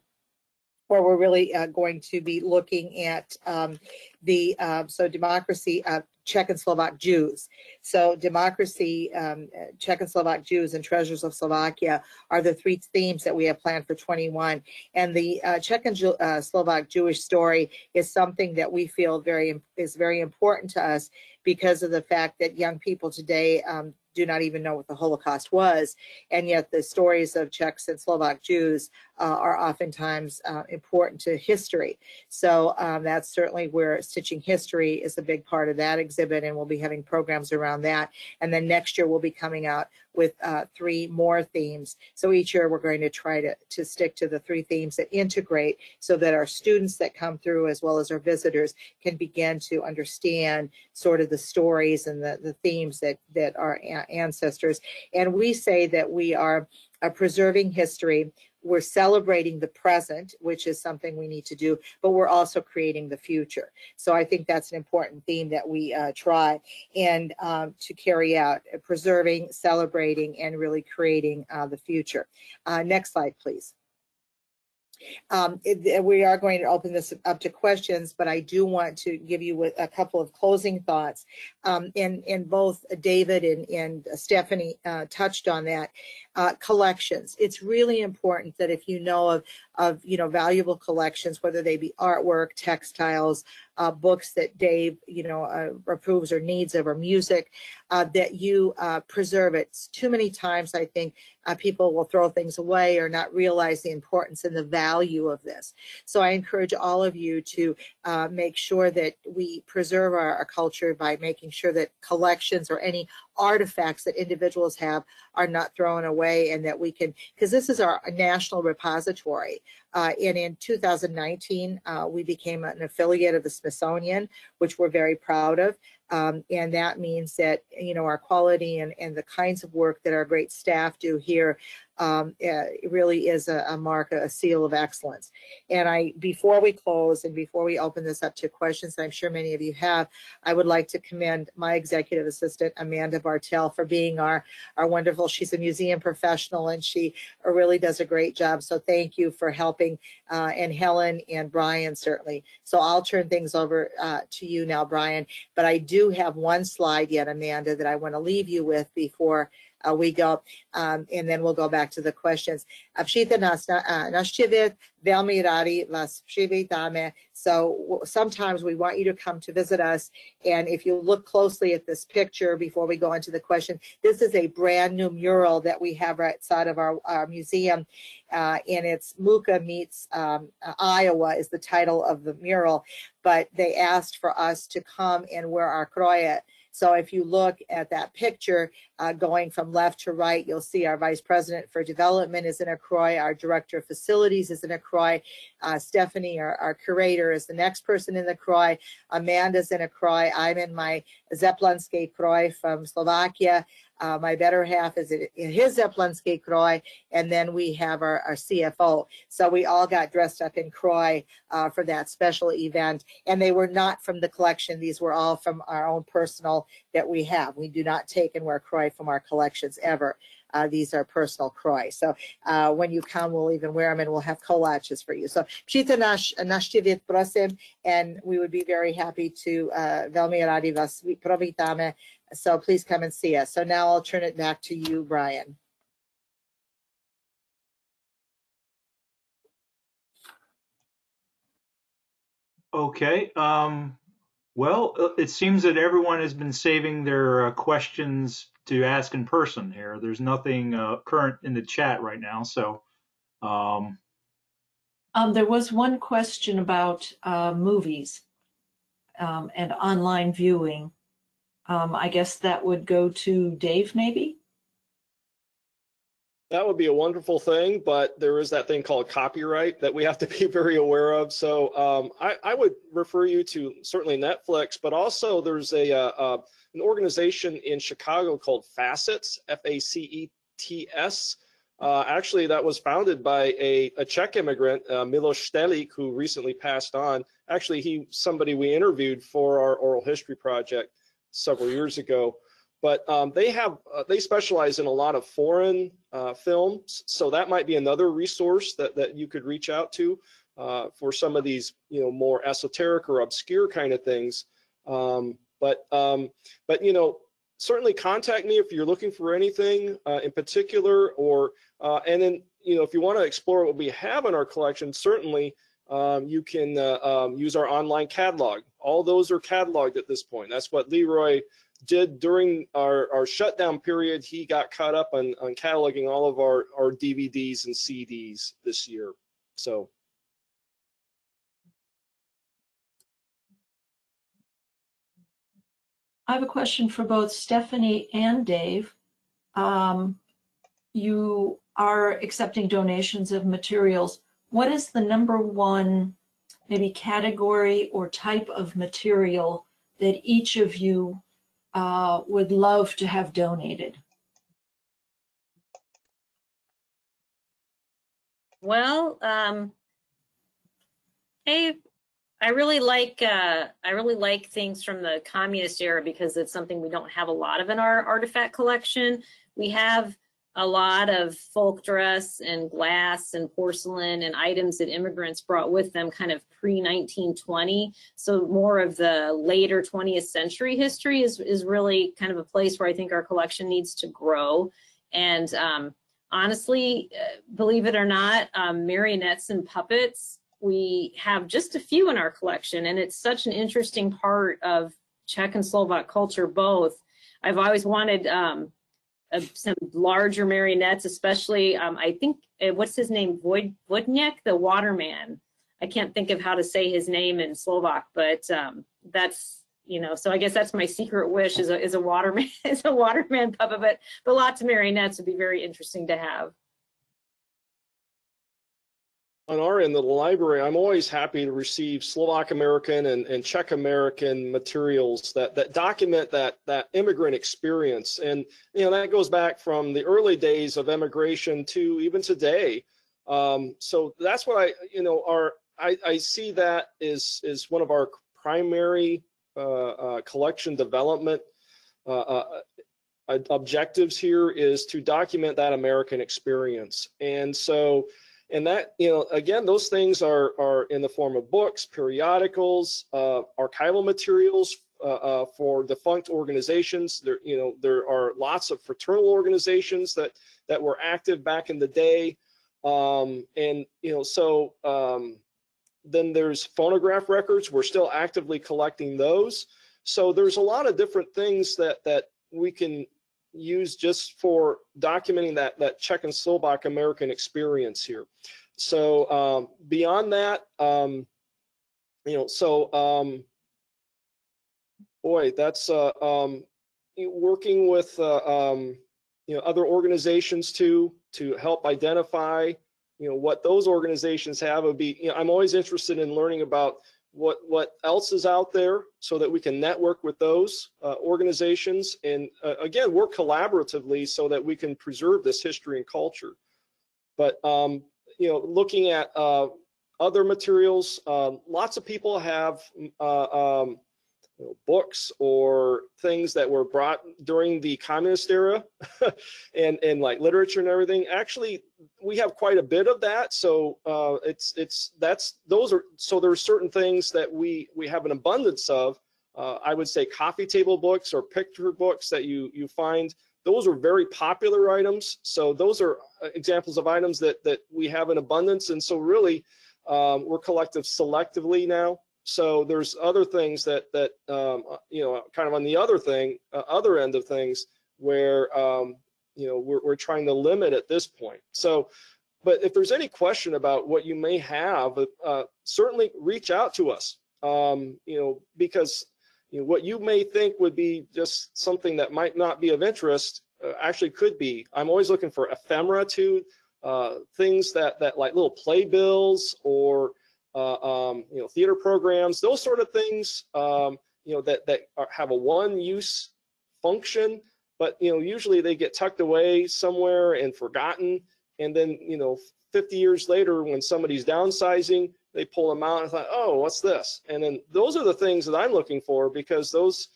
where we're really uh, going to be looking at um, the, uh, so democracy, uh, Czech and Slovak Jews. So democracy, um, Czech and Slovak Jews, and treasures of Slovakia are the three themes that we have planned for 21. And the uh, Czech and uh, Slovak Jewish story is something that we feel very is very important to us because of the fact that young people today um, do not even know what the Holocaust was. And yet the stories of Czechs and Slovak Jews uh, are oftentimes uh, important to history. So um, that's certainly where Stitching History is a big part of that and we'll be having programs around that. And then next year we'll be coming out with uh, three more themes. So each year we're going to try to, to stick to the three themes that integrate so that our students that come through as well as our visitors can begin to understand sort of the stories and the, the themes that, that our ancestors. And we say that we are preserving history we're celebrating the present, which is something we need to do, but we're also creating the future. So I think that's an important theme that we uh, try and um, to carry out, preserving, celebrating, and really creating uh, the future. Uh, next slide, please. Um, it, we are going to open this up to questions, but I do want to give you a couple of closing thoughts. Um, and, and both David and, and Stefanie uh, touched on that. Uh, collections. It's really important that if you know of, of you know valuable collections, whether they be artwork, textiles, uh, books that Dave you know uh, approves or needs of, or music, uh, that you uh, preserve it. Too many times, I think uh, people will throw things away or not realize the importance and the value of this. So I encourage all of you to make sure that we preserve our, our culture by making sure that collections or any artifacts that individuals have are not thrown away and that we can, because this is our national repository. Uh, and in 2019, uh, we became an affiliate of the Smithsonian, which we're very proud of. Um, and that means that, you know, our quality and, and the kinds of work that our great staff do here um, uh, really is a, a mark, a seal of excellence. And I, before we close and before we open this up to questions, that I'm sure many of you have, I would like to commend my executive assistant, Amanda Bartel, for being our, our wonderful, she's a museum professional and she really does a great job. So thank you for helping, uh, and Helen and Brian certainly. So I'll turn things over uh, to you now, Brian. But I do have one slide yet, Amanda, that I want to leave you with before uh, we go, um, and then we'll go back to the questions. Avshita nas uh, nashtivit přivítame. So sometimes we want you to come to visit us, and if you look closely at this picture before we go into the question, this is a brand new mural that we have right side of our, our museum, uh, and it's Mucha meets um, uh, Iowa is the title of the mural. But they asked for us to come and wear our kroje. So if you look at that picture, uh, going from left to right, you'll see our Vice President for Development is in a kroj, our Director of Facilities is in a kroj, uh, Stefanie, our, our curator, is the next person in the kroj, Amanda's in a kroj, I'm in my Zeplanske kroj from Slovakia, uh, my better half is in his Zeplanske kroj, and then we have our, our CFO. So we all got dressed up in kroj uh, for that special event, and they were not from the collection. These were all from our own personal that we have. We do not take and wear kroj from our collections ever. Uh, these are personal kroj. So uh, when you come, we'll even wear them and we'll have collages for you. So prosim, and we would be very happy to uh, velmi radi vas provitame. So please come and see us. So now I'll turn it back to you, Brian. Okay, um, well, uh, it seems that everyone has been saving their uh, questions to ask in person here. There's nothing uh, current in the chat right now, so um, Um, there was one question about uh, movies um, and online viewing. Um, I guess that would go to Dave, maybe? That would be a wonderful thing, but there is that thing called copyright that we have to (laughs) be very aware of. So um, I, I, would refer you to certainly Netflix, but also there's a uh, uh, an organization in Chicago called Facets, F-A-C-E-T-S. Uh, actually, that was founded by a, a Czech immigrant, uh, Milos Stehlik, who recently passed on. Actually, he somebody we interviewed for our oral history project several years ago but um, they have uh, they specialize in a lot of foreign uh, films so that might be another resource that, that you could reach out to uh, for some of these you know more esoteric or obscure kind of things. Um, but um, but you know certainly contact me if you're looking for anything uh, in particular or uh, and then you know if you want to explore what we have in our collection certainly um, you can uh, um, use our online catalog all those are cataloged at this point that's what leroy did during our, our shutdown period, he got caught up on, on cataloging all of our, our DVDs and CDs this year. So I have a question for both Stefanie and Dave. Um, you are accepting donations of materials. What is the number one, maybe category or type of material that each of you uh, would love to have donated? Well, um, hey, I really like uh, I really like things from the communist era because it's something we don't have a lot of in our artifact collection. We have a lot of folk dress and glass and porcelain and items that immigrants brought with them kind of pre-1920. So more of the later 20th century history is, is really kind of a place where I think our collection needs to grow. And um, honestly, uh, believe it or not, um, marionettes and puppets, we have just a few in our collection and it's such an interesting part of Czech and Slovak culture both. I've always wanted um, some larger marionettes, especially um, I think uh, what's his name, Void Vodniak, the waterman. I can't think of how to say his name in Slovak, but um, that's you know. So I guess that's my secret wish is a is a waterman (laughs) is a waterman puppet, but but lots of marionettes would be very interesting to have. On our end of the library, I'm always happy to receive Slovak American and, and Czech American materials that, that document that, that immigrant experience. And, you know, that goes back from the early days of immigration to even today. Um, so that's what I, you know, our, I, I see that is, is one of our primary uh, uh, collection development uh, uh, uh, objectives here is to document that American experience. And so, and that, you know, again, those things are, are in the form of books, periodicals, uh, archival materials uh, uh, for defunct organizations. There, you know, there are lots of fraternal organizations that, that were active back in the day. Um, and, you know, so um, then there's phonograph records. We're still actively collecting those. So there's a lot of different things that, that we can use just for documenting that that Czech and Slovak American experience here. So um, beyond that, um, you know, so um, boy, that's uh, um, working with uh, um, you know other organizations too to help identify you know what those organizations have. Would be you know I'm always interested in learning about what what else is out there so that we can network with those uh, organizations. And uh, again work collaboratively so that we can preserve this history and culture. But um, you know looking at uh, other materials um, lots of people have uh, um, you know, books or things that were brought during the communist era (laughs) and and like literature and everything. Actually we have quite a bit of that. So uh, it's it's that's those are so there are certain things that we we have an abundance of. Uh, i would say coffee table books or picture books that you you find. Those are very popular items. So those are uh, examples of items that that we have in abundance. And so really um, we're collective selectively now so there's other things that that um, uh, you know kind of on the other thing uh, other end of things where um, you know we're, we're trying to limit at this point. So but if there's any question about what you may have uh, certainly reach out to us. Um, you know because you know, what you may think would be just something that might not be of interest uh, actually could be. I'm always looking for ephemera to uh, things that that like little playbills or uh, um, you know, theater programs, those sort of things, um, you know, that, that are, have a one-use function, but, you know, usually they get tucked away somewhere and forgotten. And then, you know, 50 years later, when somebody's downsizing, they pull them out and thought, oh, what's this? And then those are the things that I'm looking for because those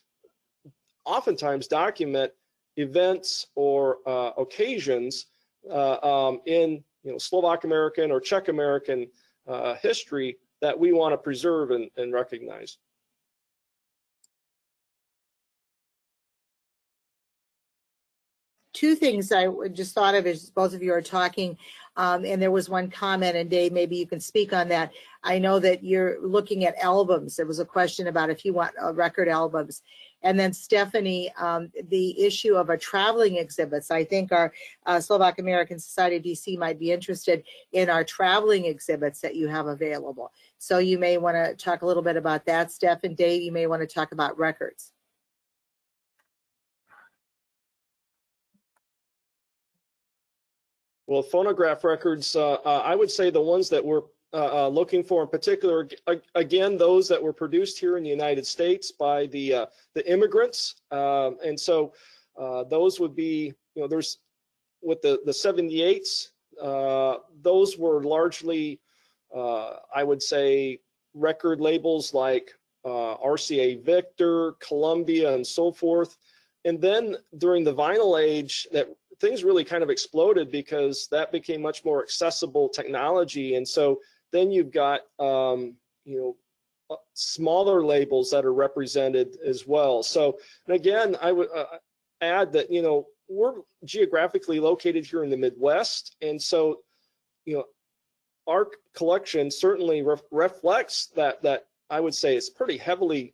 oftentimes document events or uh, occasions uh, um, in you know Slovak American or Czech American uh, history that we want to preserve and, and recognize. two things I just thought of as both of you are talking, um, and there was one comment, and Dave, maybe you can speak on that. I know that you're looking at albums. There was a question about if you want uh, record albums. And then Stefanie, um, the issue of our traveling exhibits. I think our uh, Slovak American Society of DC might be interested in our traveling exhibits that you have available. So you may want to talk a little bit about that, Steph and Dave. You may want to talk about records. Well, phonograph records, uh, uh, I would say the ones that we're uh, uh looking for in particular, again, those that were produced here in the United States by the uh, the immigrants, um, and so uh, those would be, you know, there's with the the 78s, those were largely, I would say, record labels like RCA Victor, Columbia, and so forth. And then during the vinyl age, that things really kind of exploded because that became much more accessible technology. And so then you've got, um, you know, uh, smaller labels that are represented as well. So, and again, I would uh, add that, you know, we're geographically located here in the Midwest. And so, you know, our collection certainly re reflects that, that I would say it's pretty heavily,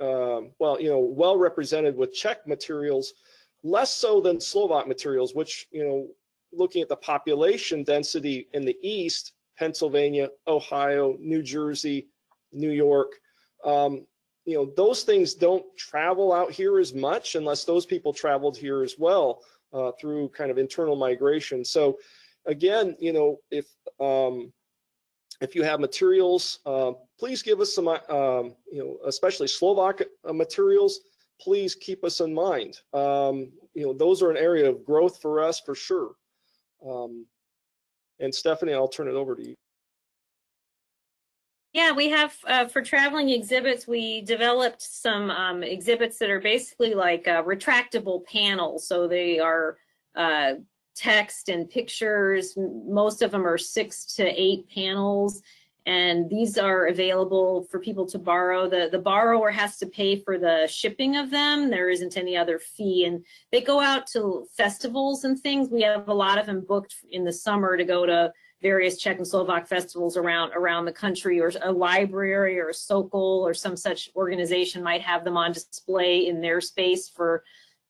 um, well, you know, well represented with Czech materials less so than Slovak materials, which, you know, looking at the population density in the East, Pennsylvania, Ohio, New Jersey, New York, um, you know, those things don't travel out here as much unless those people traveled here as well uh, through kind of internal migration. So again, you know, if um, if you have materials, uh, please give us some, uh, um, you know, especially Slovak uh, materials. Please keep us in mind. Um, you know, those are an area of growth for us for sure. Um, and Stefanie, I'll turn it over to you. Yeah, we have, uh, for traveling exhibits, we developed some um, exhibits that are basically like uh, retractable panels. So they are uh, text and pictures. Most of them are six to eight panels. And these are available for people to borrow. The, the borrower has to pay for the shipping of them. There isn't any other fee. And they go out to festivals and things. We have a lot of them booked in the summer to go to various Czech and Slovak festivals around around the country, or a library or a Sokol or some such organization might have them on display in their space for,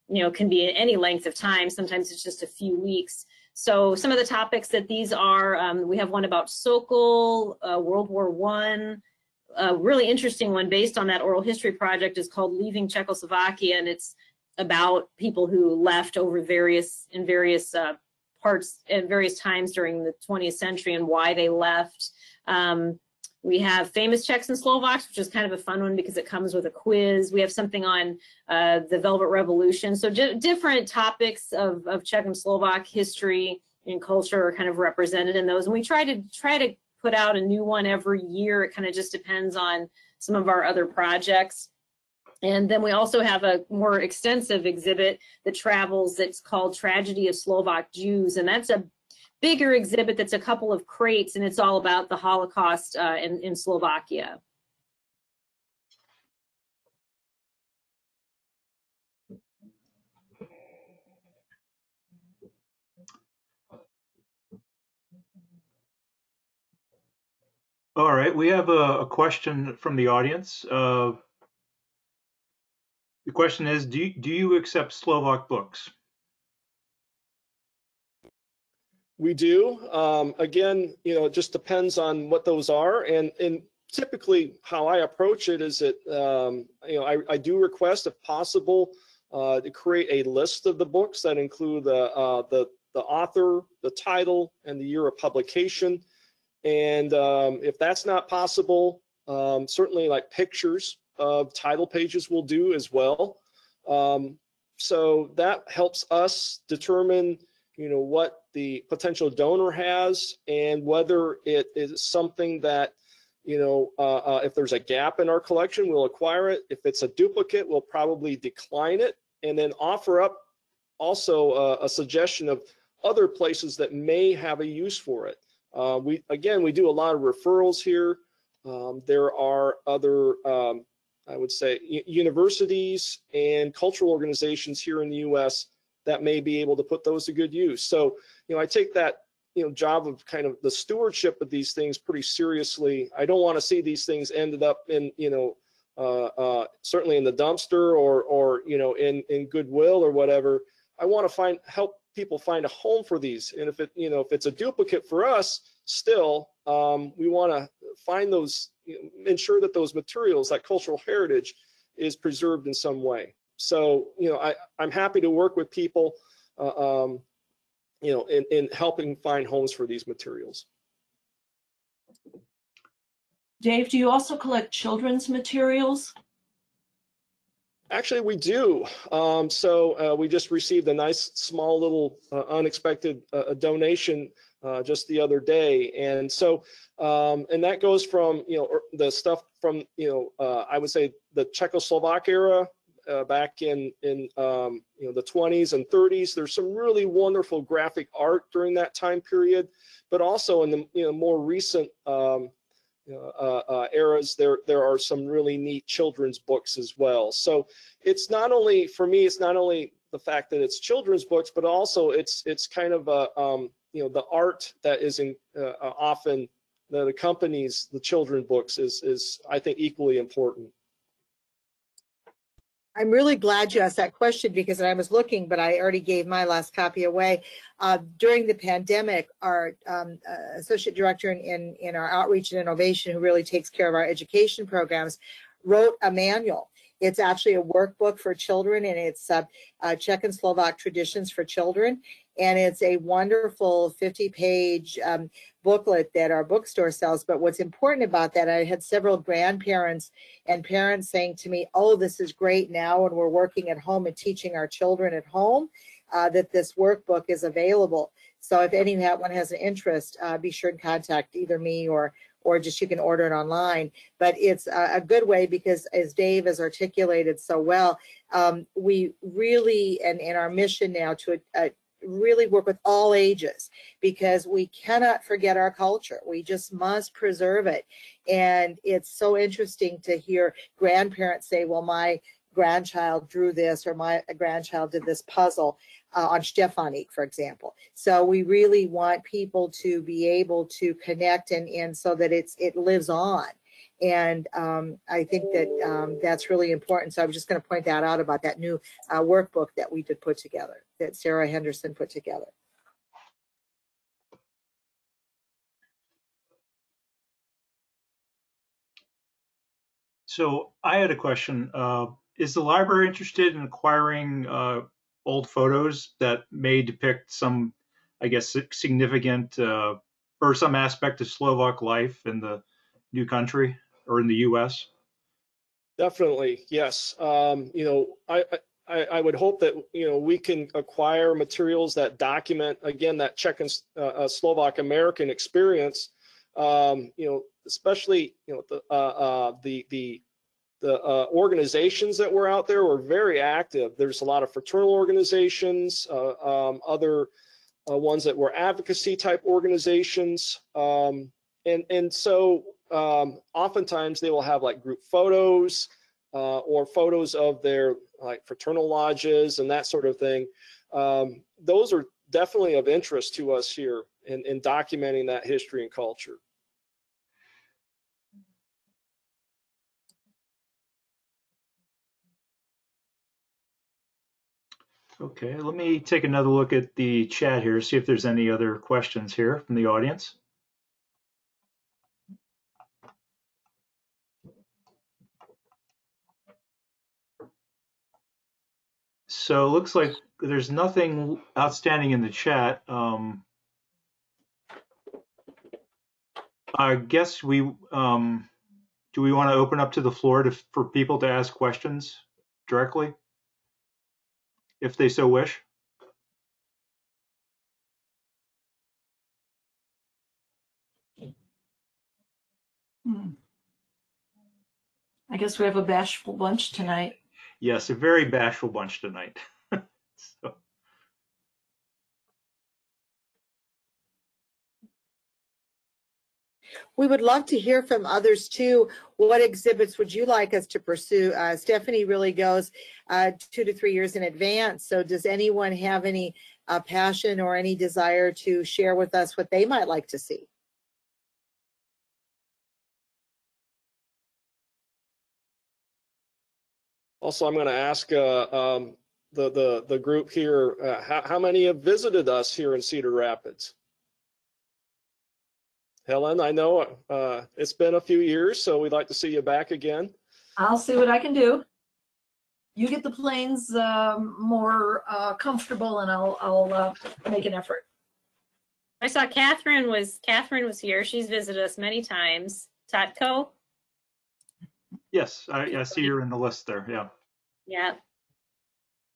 you know, can be any length of time. Sometimes it's just a few weeks. So some of the topics that these are, um, we have one about Sokol, uh, World War One. A really interesting one based on that oral history project is called Leaving Czechoslovakia, and it's about people who left over various in various uh, parts at various times during the 20th century and why they left. Um, we have famous Czechs and Slovaks, which is kind of a fun one because it comes with a quiz. We have something on uh, the Velvet Revolution. So different topics of, of Czech and Slovak history and culture are kind of represented in those. And we try to try to put out a new one every year. It kind of just depends on some of our other projects. And then we also have a more extensive exhibit that travels that's called Tragedy of Slovak Jews. And that's a bigger exhibit that's a couple of crates and it's all about the Holocaust uh, in, in Slovakia. All right, we have a, a question from the audience. Uh, the question is, do you, do you accept Slovak books? We do. Um, again, you know, it just depends on what those are. And, and typically how I approach it is that, um, you know, I, I do request if possible uh, to create a list of the books that include the, uh, the, the author, the title, and the year of publication. And um, if that's not possible, um, certainly like pictures of title pages will do as well. Um, so that helps us determine, you know, what the potential donor has and whether it is something that, you know, uh, uh, if there's a gap in our collection, we'll acquire it. If it's a duplicate, we'll probably decline it and then offer up also uh, a suggestion of other places that may have a use for it. Uh, we again, we do a lot of referrals here. Um, there are other, um, I would say, universities and cultural organizations here in the U.S. that may be able to put those to good use. So, you know, I take that you know job of kind of the stewardship of these things pretty seriously. I don't want to see these things ended up in you know uh, uh, certainly in the dumpster or or you know in in Goodwill or whatever. I want to find help people find a home for these. And if it, you know, if it's a duplicate for us, still, um, we want to find those, you know, ensure that those materials, that cultural heritage, is preserved in some way. So, you know, I, I'm happy to work with people, uh, um, you know, in, in helping find homes for these materials. Dave, do you also collect children's materials? Actually, we do. Um, so uh, we just received a nice, small, little, uh, unexpected uh, donation uh, just the other day, and so um, and that goes from you know er, the stuff from you know uh, I would say the Czechoslovak era uh, back in in um, you know the 20s and 30s. There's some really wonderful graphic art during that time period, but also in the you know more recent um, uh, uh, eras, there there are some really neat children's books as well. So it's not only for me, it's not only the fact that it's children's books, but also it's it's kind of a um, you know the art that is in, uh, often that accompanies the children books is is I think equally important. I'm really glad you asked that question because I was looking, but I already gave my last copy away. Uh, during the pandemic, our um, uh, associate director in, in, in our outreach and innovation, who really takes care of our education programs, wrote a manual. It's actually a workbook for children and it's uh, uh, Czech and Slovak traditions for children. And it's a wonderful 50 page um, booklet that our bookstore sells. But what's important about that, I had several grandparents and parents saying to me, Oh, this is great now when we're working at home and teaching our children at home, uh, that this workbook is available. So if anyone has an interest, uh, be sure to contact either me or or just you can order it online. But it's a, a good way because as Dave has articulated so well, um, we really, and in our mission now to uh, really work with all ages because we cannot forget our culture. We just must preserve it. And it's so interesting to hear grandparents say, well, my grandchild drew this or my grandchild did this puzzle uh, on Stefanik, for example. So we really want people to be able to connect and, and so that it's it lives on. And um, I think that um, that's really important. So I was just going to point that out about that new uh, workbook that we did put together, that Sarah Henderson put together. So I had a question. Uh, is the library interested in acquiring uh, old photos that may depict some, I guess, significant uh, or some aspect of Slovak life in the new country or in the U.S.? Definitely, yes. Um, you know, I, I, I would hope that, you know, we can acquire materials that document, again, that Czech and uh, uh, Slovak American experience. Um, you know, especially, you know, the, uh, uh, the, the, the uh, organizations that were out there were very active. There's a lot of fraternal organizations, uh, um, other uh, ones that were advocacy type organizations. Um, and, and so um, oftentimes they will have like group photos uh, or photos of their like fraternal lodges and that sort of thing. Um, those are definitely of interest to us here in, in documenting that history and culture. Okay, let me take another look at the chat here, see if there's any other questions here from the audience. So it looks like there's nothing outstanding in the chat. Um, I guess we, um, do we want to open up to the floor to, for people to ask questions directly? If they so wish. Hmm. I guess we have a bashful bunch tonight. Yes, a very bashful bunch tonight. (laughs) so, We would love to hear from others too. What exhibits would you like us to pursue? Uh, Stefanie really goes uh, two to three years in advance. So does anyone have any uh, passion or any desire to share with us what they might like to see? Also, I'm going to ask uh, um, the, the, the group here, uh, how, how many have visited us here in Cedar Rapids? Helen, I know uh, it's been a few years, so we'd like to see you back again. I'll see what I can do. You get the planes um, more uh, comfortable and I'll, I'll uh, make an effort. I saw Catherine was, Catherine was here. She's visited us many times. Tatko? yes, I, I see you're in the list there. Yeah. Yeah.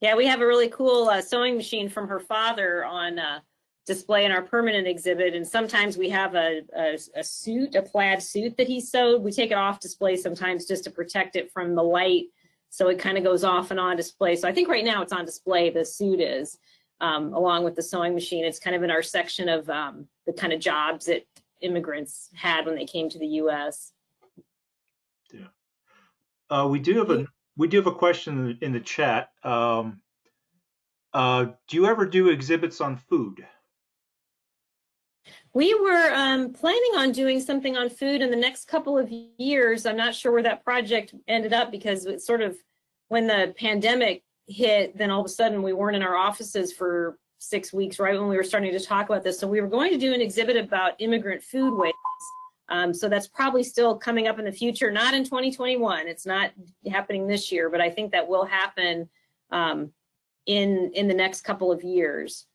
Yeah, we have a really cool uh, sewing machine from her father on uh, display in our permanent exhibit. And sometimes we have a, a, a suit, a plaid suit that he sewed. We take it off display sometimes just to protect it from the light. So it kind of goes off and on display. So I think right now it's on display, the suit is, um, along with the sewing machine. It's kind of in our section of um, the kind of jobs that immigrants had when they came to the US. Uh, we do have a we do have a question in the chat. Um, uh, do you ever do exhibits on food? We were um, planning on doing something on food in the next couple of years. I'm not sure where that project ended up because it sort of when the pandemic hit, then all of a sudden we weren't in our offices for six weeks, right when we were starting to talk about this. So we were going to do an exhibit about immigrant foodways. Um, so that's probably still coming up in the future, not in 2021. It's not happening this year, but I think that will happen um, in in the next couple of years.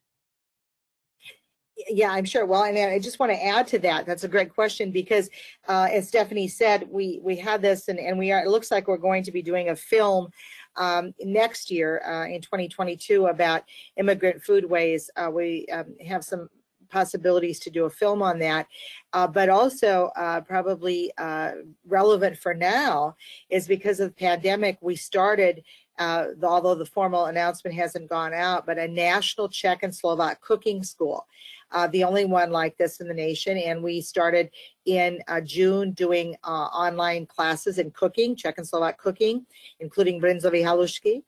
Yeah, I'm sure. Well, and I just want to add to that. That's a great question because, uh, as Stefanie said, we we had this, and and we are. It looks like we're going to be doing a film um, next year uh, in 2022 about immigrant foodways. Uh, we um, have some possibilities to do a film on that, uh, but also uh, probably uh, relevant for now is because of the pandemic. We started. Uh, although the formal announcement hasn't gone out, but a national Czech and Slovak cooking school uh, the only one like this in the nation. And we started in uh, June doing uh, online classes in cooking, Czech and Slovak cooking, including bryndzové halušky.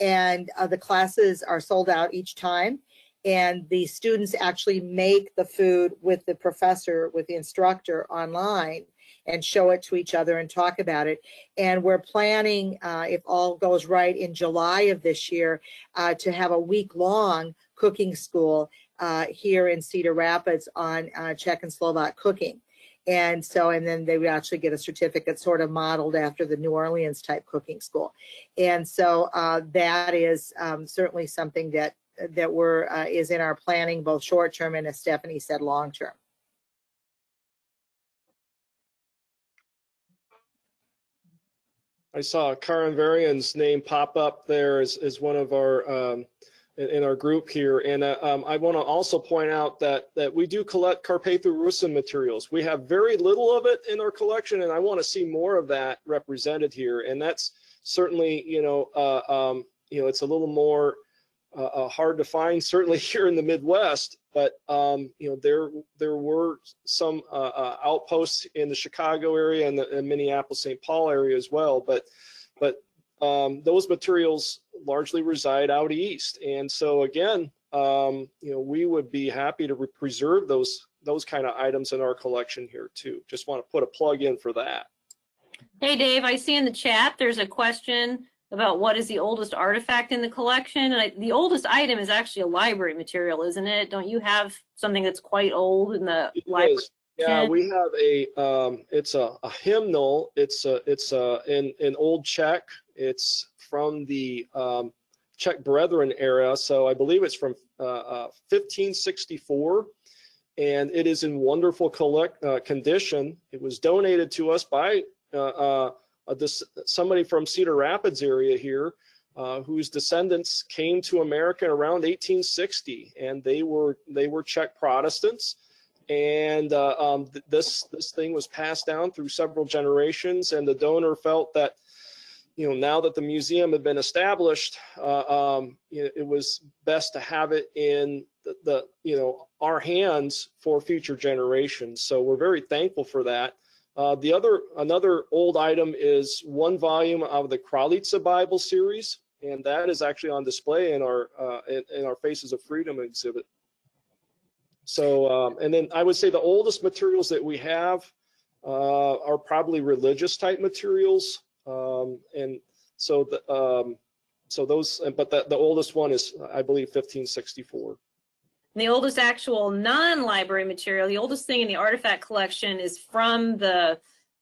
And uh, the classes are sold out each time. And the students actually make the food with the professor, with the instructor online and show it to each other and talk about it. And we're planning, uh, if all goes right, in July of this year uh, to have a week long cooking school uh, here in Cedar Rapids on uh, Czech and Slovak cooking. And so, and then they would actually get a certificate sort of modeled after the New Orleans type cooking school. And so uh, that is um, certainly something that that we're uh, is in our planning, both short term and as Stefanie said, long term. I saw Karen Varian's name pop up there as, as one of our um, in, in our group here, and uh, um, I want to also point out that that we do collect Carpatho-Rusyn materials. We have very little of it in our collection, and I want to see more of that represented here. And that's certainly, you know, uh, um, you know, it's a little more uh, uh hard to find, (laughs) certainly here in the Midwest. But um, you know, there there were some uh, uh, outposts in the Chicago area and the and Minneapolis, St. Paul area as well. But but um, those materials largely reside out east. And so again, um, you know, we would be happy to preserve those those kind of items in our collection here too. Just want to put a plug in for that. Hey, Dave, I see in the chat there's a question about what is the oldest artifact in the collection. And I, the oldest item is actually a library material, isn't it? Don't you have something that's quite old in the It library? is. Yeah, we have a, um, it's a, a hymnal. It's a, it's a, in, in Old Czech. It's from the, um, Czech Brethren era. So I believe it's from, uh, uh, 1564. And it is in wonderful collect, uh, condition. It was donated to us by, uh, uh, uh, this, somebody from Cedar Rapids area here. Uh, whose descendants came to America around 1860, and they were they were Czech Protestants, and um, th- this this thing was passed down through several generations and the donor felt that you know now that the museum had been established uh, um, you know, it was best to have it in the, the you know our hands for future generations. So we're very thankful for that. Uh, the other another old item is one volume of the Kralica Bible series and that is actually on display in our uh, in, in our Faces of Freedom exhibit. So, um, and then I would say the oldest materials that we have uh, are probably religious type materials. Um, and so, the, um, so those, but the, the oldest one is, I believe, 1564. The oldest actual non-library material, the oldest thing in the artifact collection is from the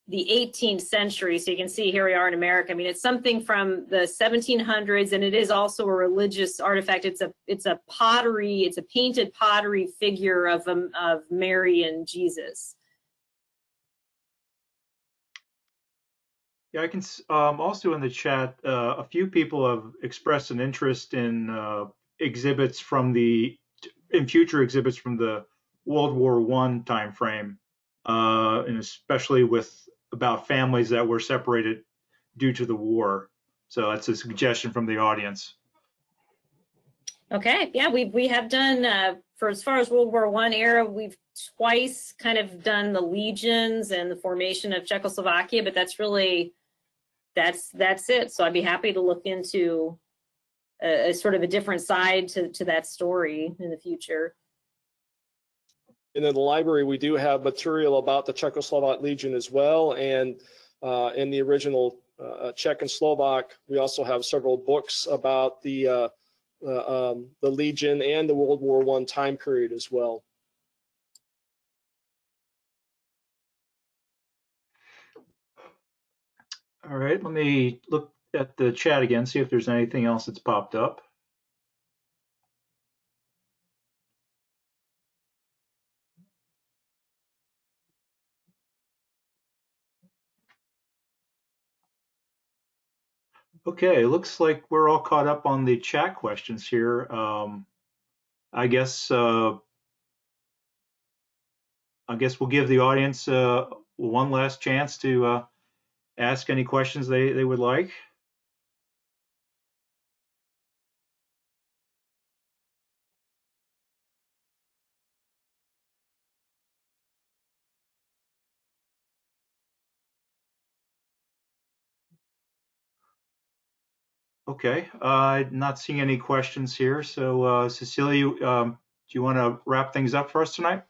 the 18th century. So you can see here we are in America. I mean, it's something from the 1700s, and it is also a religious artifact. It's a it's a pottery, it's a painted pottery figure of um, of Mary and Jesus. Yeah, I can um, also in the chat, uh, a few people have expressed an interest in uh, exhibits from the in future exhibits from the World War One timeframe, uh, and especially with about families that were separated due to the war. So that's a suggestion from the audience. Okay, yeah, we we have done uh, for as far as World War One era, we've twice kind of done the legions and the formation of Czechoslovakia, but that's really that's that's it. So I'd be happy to look into a, a sort of a different side to to that story in the future. And in the library, we do have material about the Czechoslovak Legion as well. And uh, in the original uh, Czech and Slovak, we also have several books about the uh, um, the Legion and the World War One time period as well. All right, let me look at the chat again, see if there's anything else that's popped up. Okay, it looks like we're all caught up on the chat questions here. Um, I guess uh, I guess we'll give the audience uh, one last chance to uh, ask any questions they, they would like. Okay, uh, not seeing any questions here. So uh, Cecilia, um, do you want to wrap things up for us tonight?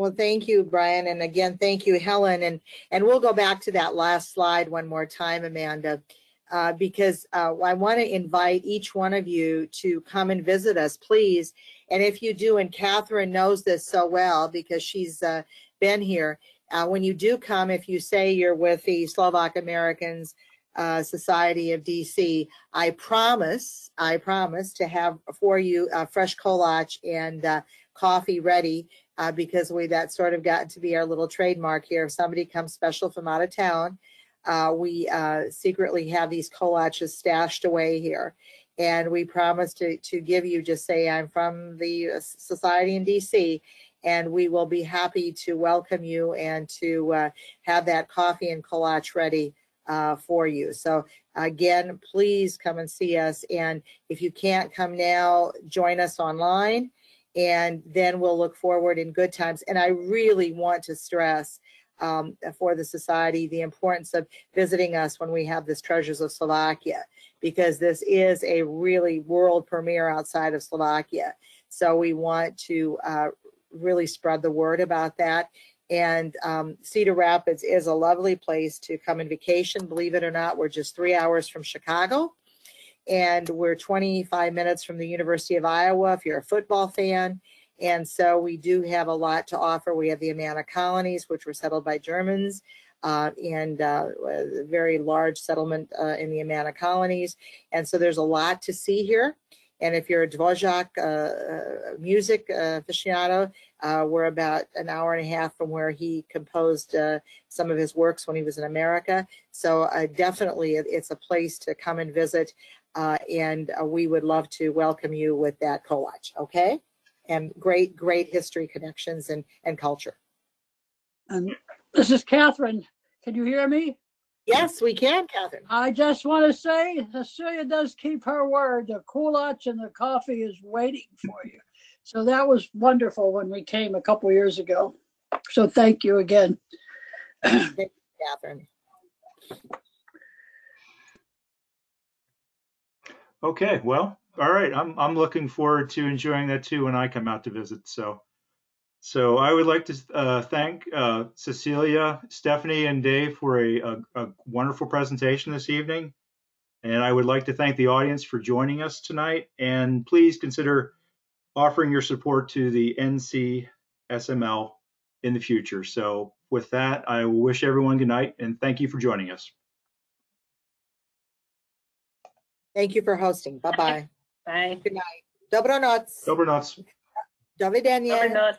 Well, thank you, Brian. And again, thank you, Helen. And, and we'll go back to that last slide one more time, Amanda, uh, because uh, I want to invite each one of you to come and visit us, please. And if you do, and Catherine knows this so well because she's uh, been here, uh, when you do come, if you say you're with the Slovak Americans uh, Society of DC, I promise, I promise to have for you a fresh kolac and uh, coffee ready uh, because we that sort of gotten to be our little trademark here. If somebody comes special from out of town, uh, we uh, secretly have these kolaches stashed away here. And we promise to, to give you, just say, I'm from the uh, Society in DC, and we will be happy to welcome you and to uh, have that coffee and kolache ready uh, for you. So again, please come and see us. And if you can't come now, join us online and then we'll look forward in good times. And I really want to stress um, for the society the importance of visiting us when we have this Treasures of Slovakia, because this is a really world premiere outside of Slovakia. So we want to uh, really spread the word about that. And um, Cedar Rapids is a lovely place to come and vacation. Believe it or not, we're just three hours from Chicago and we're 25 minutes from the University of Iowa if you're a football fan. And so we do have a lot to offer. We have the Amana colonies, which were settled by Germans, uh, and uh, a very large settlement uh, in the Amana colonies. And so there's a lot to see here. And if you're a Dvorak uh, uh, music uh, aficionado, we're about an hour and a half from where he composed some of his works when he was in America. So definitely it's a place to come and visit. Uh, and uh, we would love to welcome you with that kolach, okay? And great, great history connections and, and culture. And this is Catherine. Can you hear me? Yes, we can, Catherine. I just want to say Cecilia does keep her word. The kulach and the coffee is waiting for you. So that was wonderful when we came a couple years ago. So thank you again. Thank you, Catherine. Okay, well, all right. I'm I'm looking forward to enjoying that too when I come out to visit. So, so I would like to uh, thank uh, Cecilia, Stefanie, and Dave for a, a, a wonderful presentation this evening. And I would like to thank the audience for joining us tonight. And please consider offering your support to the NCSML in the future. So, with that, I wish everyone good night and thank you for joining us. Thank you for hosting. Bye-bye. Bye. Good night. Dobranoc. Dobranoc. Do widzenia. Over nuts.